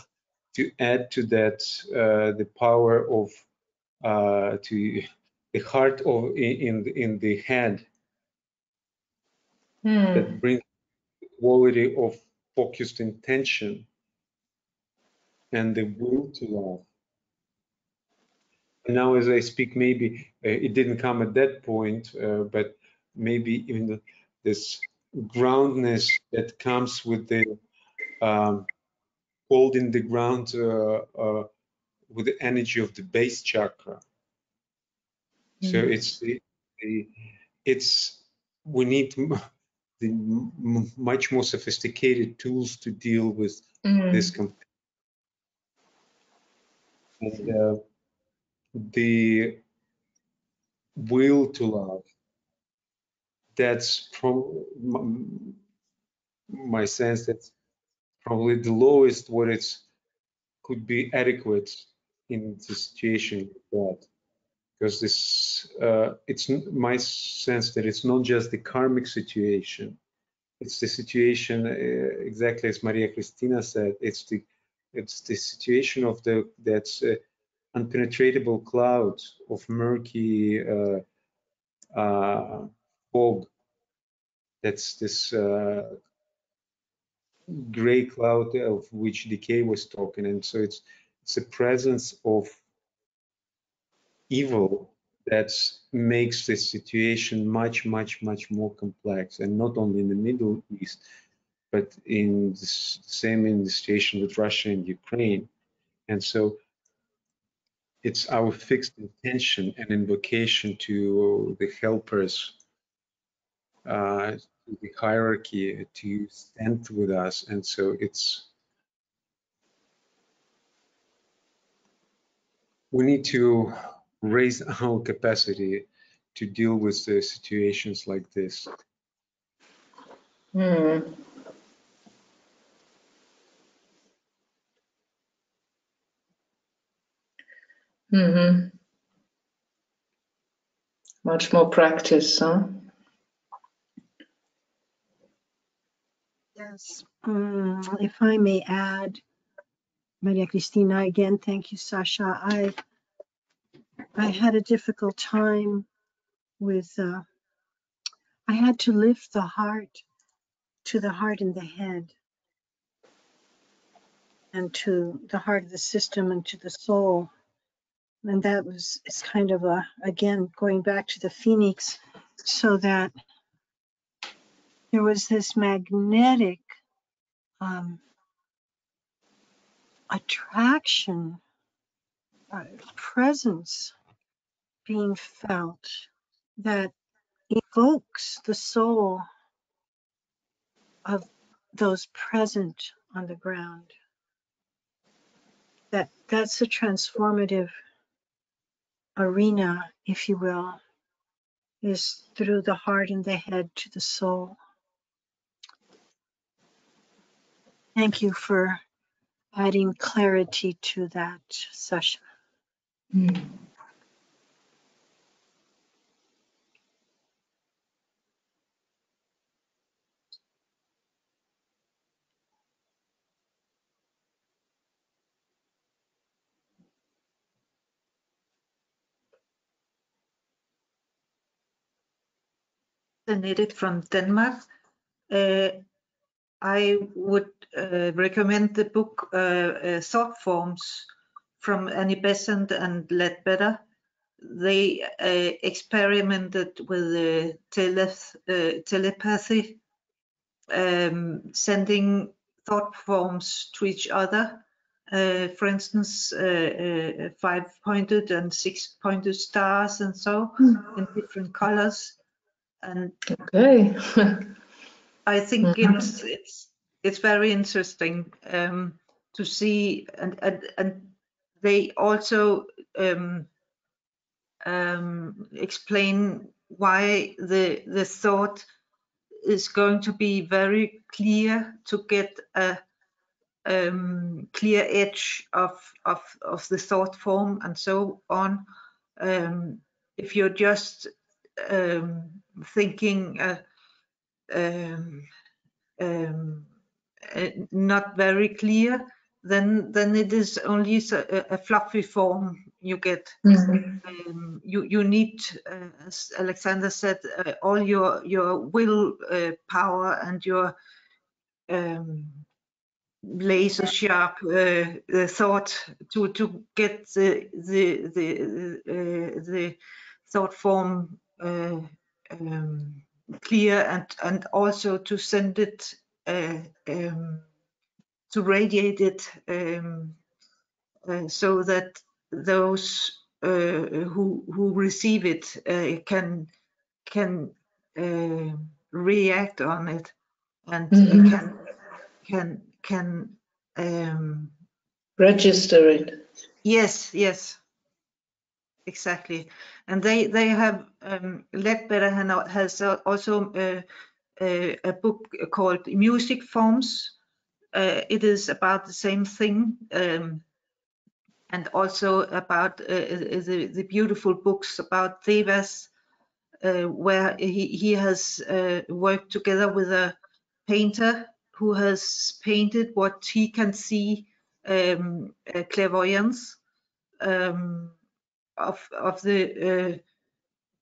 to add to that uh, the power of uh, to the heart of in in the head Hmm. that brings quality of focused intention and the will to love. And now, as I speak, maybe uh, it didn't come at that point, uh, but maybe even the, this groundness that comes with the um, holding the ground uh, uh, with the energy of the base chakra. So Mhm. it's the, the it's we need the m- much more sophisticated tools to deal with Mm. this comp- and uh, the will to love that's pro- m- my sense that's probably the lowest what it's could be adequate in the situation like that because this uh, it's my sense that it's not just the karmic situation. It's the situation uh, exactly as maria cristina said it's the it's the situation of the that's uh, unpenetratable cloud of murky uh, uh, fog. That's this uh, gray cloud of which decay was talking. And so it's it's a presence of evil that makes the situation much much much more complex. And not only in the middle east but in the same in the situation with russia and ukraine. And so it's our fixed intention and invocation to the helpers uh, to the hierarchy to stand with us. And so it's we need to raise our capacity to deal with the situations like this. Hmm. hmm Much more practice, huh? Yes. Mm, if I may add, Maria Cristina, again, thank you, Sasha. I I had a difficult time with, uh, I had to lift the heart to the heart and the head and to the heart of the system and to the soul. And that was, it's kind of a, again, going back to the phoenix, so that there was this magnetic um, attraction, uh, presence being felt that evokes the soul of those present on the ground. That that's a transformative arena, if you will, is through the heart and the head to the soul. Thank you for adding clarity to that session. Mm. Annette from Denmark. Uh, I would uh, recommend the book uh, uh Thought Forms from Annie Besant and Leadbeater. They uh, experimented with teleth uh, telepathy, um, sending thought forms to each other. for instance, five-pointed and six-pointed stars and so mm. in different colors and okay i think mm -hmm. it's it's it's very interesting um, to see and and, and they also um, um, explain why the the thought is going to be very clear to get a um, clear edge of, of of the thought form and so on. Um, if you're just um, thinking uh, um, um, uh, not very clear, then then it is only a, a fluffy form you get. Mm -hmm. um, you you need, uh, as Alexander said, uh, all your your will uh, power and your um, laser sharp uh, thought to to get the the the the thought form um, clear and and also to send it uh, um, to radiate it um, uh, so that those uh, who who receive it uh, can can uh, react on it and mm -hmm. can can can um, register it. Yes, yes, exactly and they they have um, Leadbeater has also uh, uh, a book called Music Forms. Uh, it is about the same thing, um, and also about uh, the, the beautiful books about Devas, uh, where he he has uh, worked together with a painter who has painted what he can see um, clairvoyance. Um, of of the uh,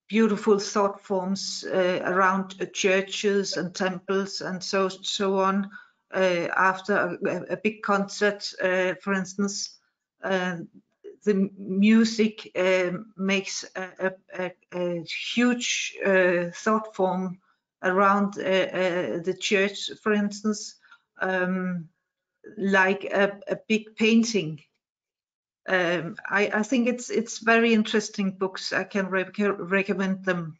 beautiful thought forms uh, around uh, churches and temples and so so on. after a, a, big concert, for instance, the music uh, makes a, a, a huge uh, thought form around uh, the church, for instance, um, like a, big painting um, I, I, think it's it's very interesting books. I can re recommend them.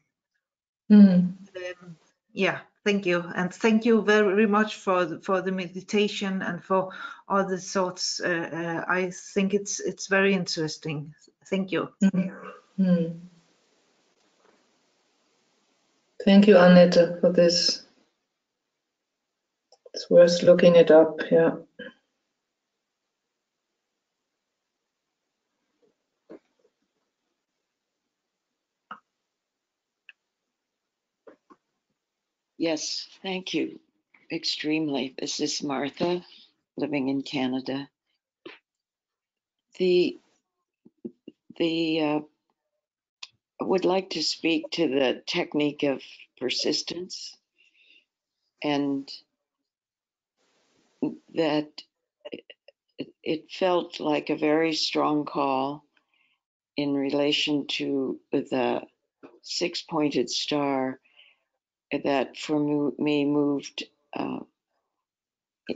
Mm. Um, yeah, thank you, and thank you very much for the, for the meditation and for all the thoughts. Uh, uh, I think it's it's very interesting. Thank you. Hmm. Thank you, Annette, for this. It's worth looking it up, yeah. Yes, thank you extremely. This is Martha, living in Canada. The the uh, I would like to speak to the technique of persistence and that it, it felt like a very strong call in relation to the six pointed star that for me moved uh,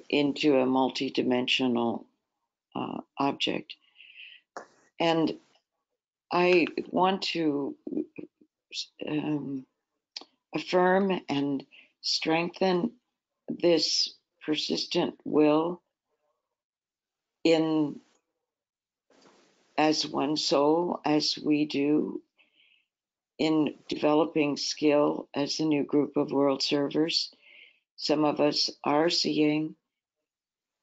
into a multi-dimensional uh, object. And i want to um, affirm and strengthen this persistent will in as one soul as we do in developing skill as a new group of world servers. Some of us are seeing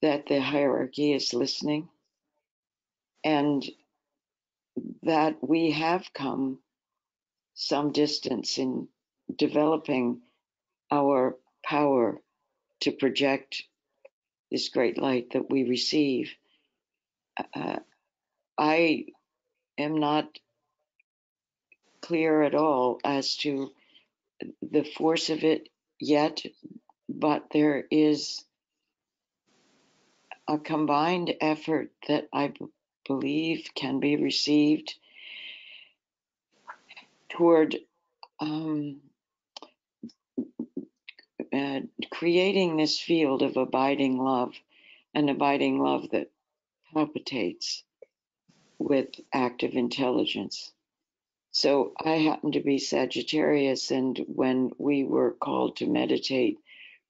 that the hierarchy is listening and that we have come some distance in developing our power to project this great light that we receive. Uh, I am not clear at all as to the force of it yet, but there is a combined effort that I believe can be received toward um, uh, creating this field of abiding love, an abiding love that palpitates with active intelligence. So I happen to be Sagittarius, and when we were called to meditate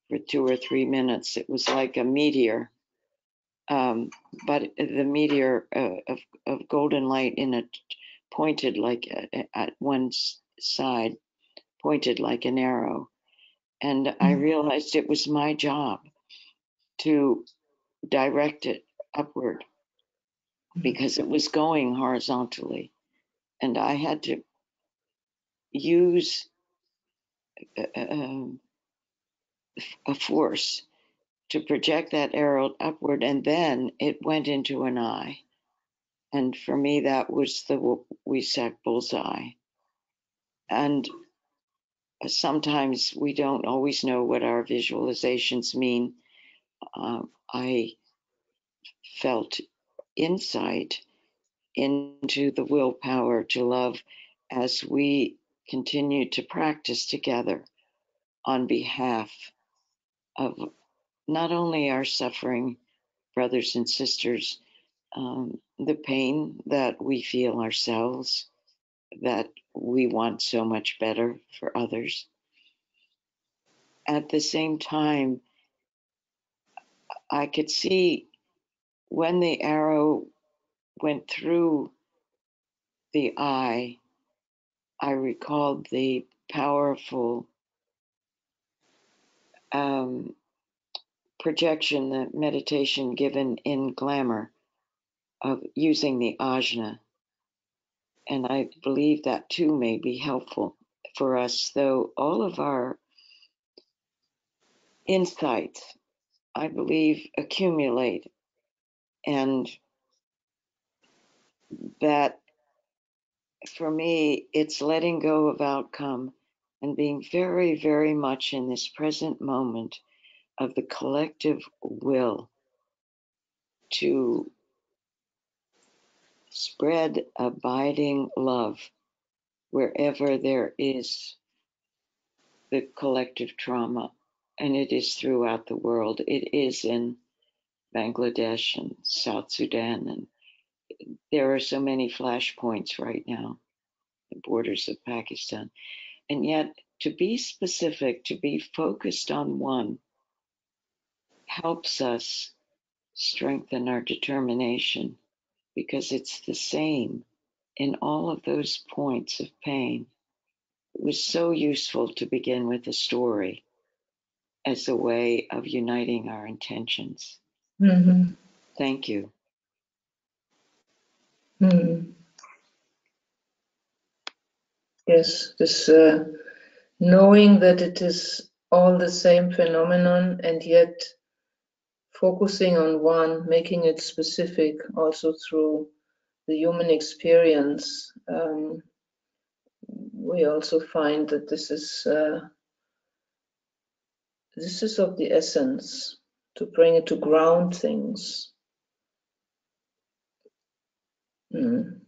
for two or three minutes, it was like a meteor um, but the meteor uh, of, of golden light in it pointed like a, at one side, pointed like an arrow. And I Mm. realized it was my job to direct it upward because it was going horizontally. And I had to use a, uh, um, a force to project that arrow upward, and then it went into an eye And for me, that was the Wesak bullseye. And sometimes we don't always know what our visualizations mean. Um, I felt insight into the willpower to love as we continue to practice together on behalf of not only our suffering brothers and sisters, um, the pain that we feel ourselves, that we want so much better for others. At the same time, I could see when the arrow went through the eye, I recalled the powerful um, projection, the meditation given in glamour of using the ajna. And I believe that too may be helpful for us, though all of our insights, I believe, accumulate and that for me, it's letting go of outcome and being very, very much in this present moment of the collective will to spread abiding love wherever there is the collective trauma. And it is throughout the world. It is in Bangladesh and South Sudan. And there are so many flashpoints right now, the borders of Pakistan. And yet, to be specific, to be focused on one, helps us strengthen our determination because it's the same in all of those points of pain, it was so useful to begin with a story as a way of uniting our intentions. Mhm. Thank you. Hmm. Yes, this uh, knowing that it is all the same phenomenon and yet focusing on one, making it specific also through the human experience. Um, we also find that this is uh, this is of the essence to bring it to ground things. Mm.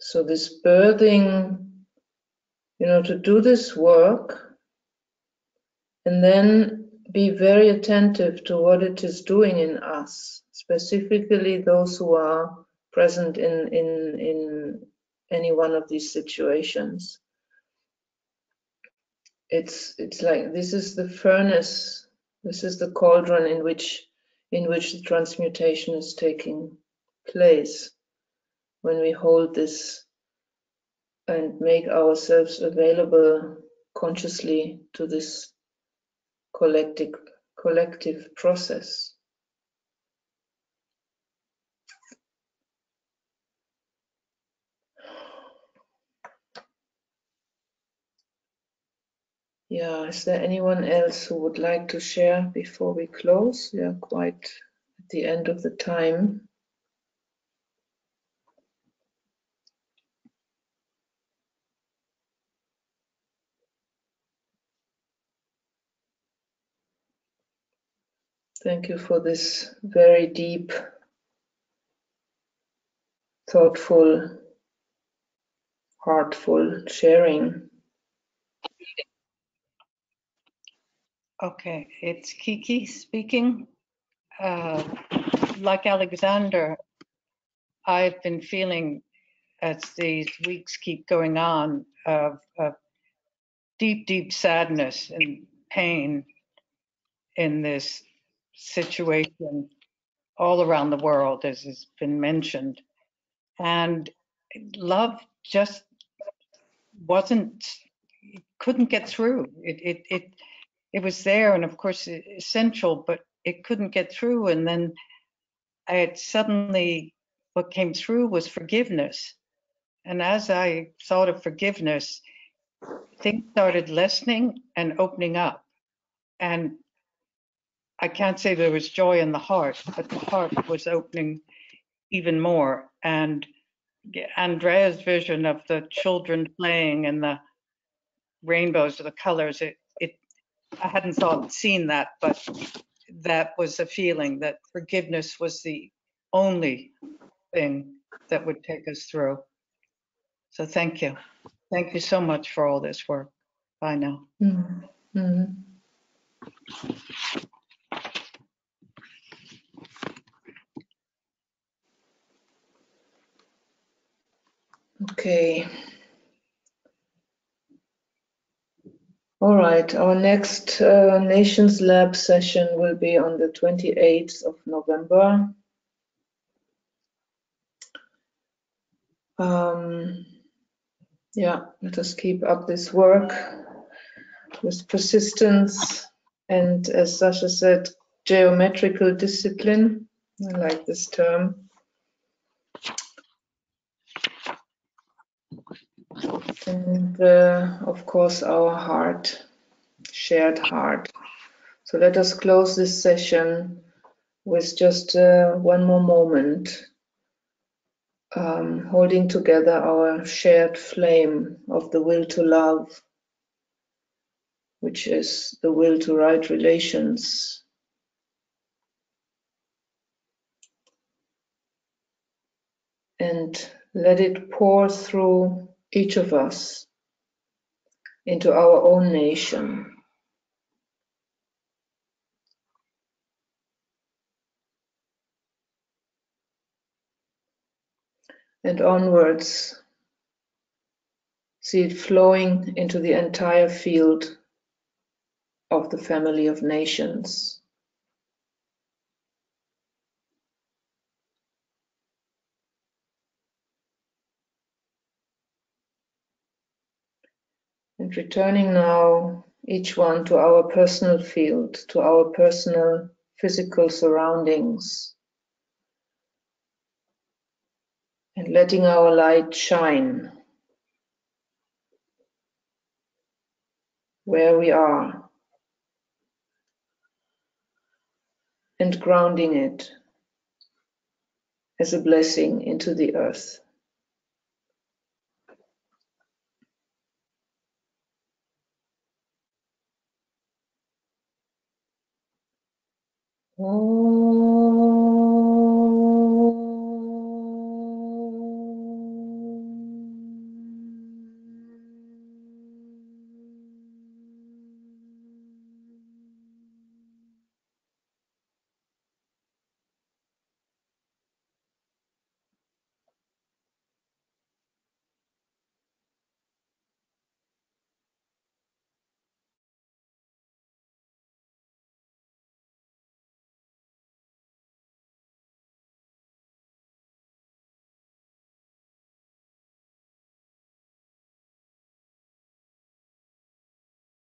So this birthing, you know, to do this work and then be very attentive to what it is doing in us, specifically those who are present in in in any one of these situations. It's it's like this is the furnace, this is the cauldron in which in which the transmutation is taking place when we hold this and make ourselves available consciously to this collective collective process. Yeah, is there anyone else who would like to share before we close? We are quite at the end of the time. Thank you for this very deep, thoughtful, heartful sharing. Okay, it's Kiki speaking. Uh, like Alexander, I've been feeling as these weeks keep going on of, of deep, deep sadness and pain in this situation all around the world, as has been mentioned. And love just wasn't, couldn't get through. It, it, it, it was there and of course essential, but it couldn't get through. And then I had suddenly, what came through was forgiveness. And as I thought of forgiveness, things started lessening and opening up. And I can't say there was joy in the heart, but the heart was opening even more. And Andrea's vision of the children playing and the rainbows of the colors, it, I hadn't thought seen that, but that was a feeling that forgiveness was the only thing that would take us through. So thank you. Thank you so much for all this work. Bye now. Mm, mm. Okay. All right, our next uh, Nations Lab session will be on the 28th of November. Um, yeah, let us keep up this work with persistence and, as Sasha said, geometrical discipline. I like this term. And uh, of course, our heart, shared heart. So let us close this session with just uh, one more moment, um, holding together our shared flame of the will to love, which is the will to right relations. And let it pour through each of us into our own nation. And onwards, see it flowing into the entire field of the family of nations. Returning now, each one to our personal field, to our personal physical surroundings. And letting our light shine where we are. And grounding it as a blessing into the earth. Oh.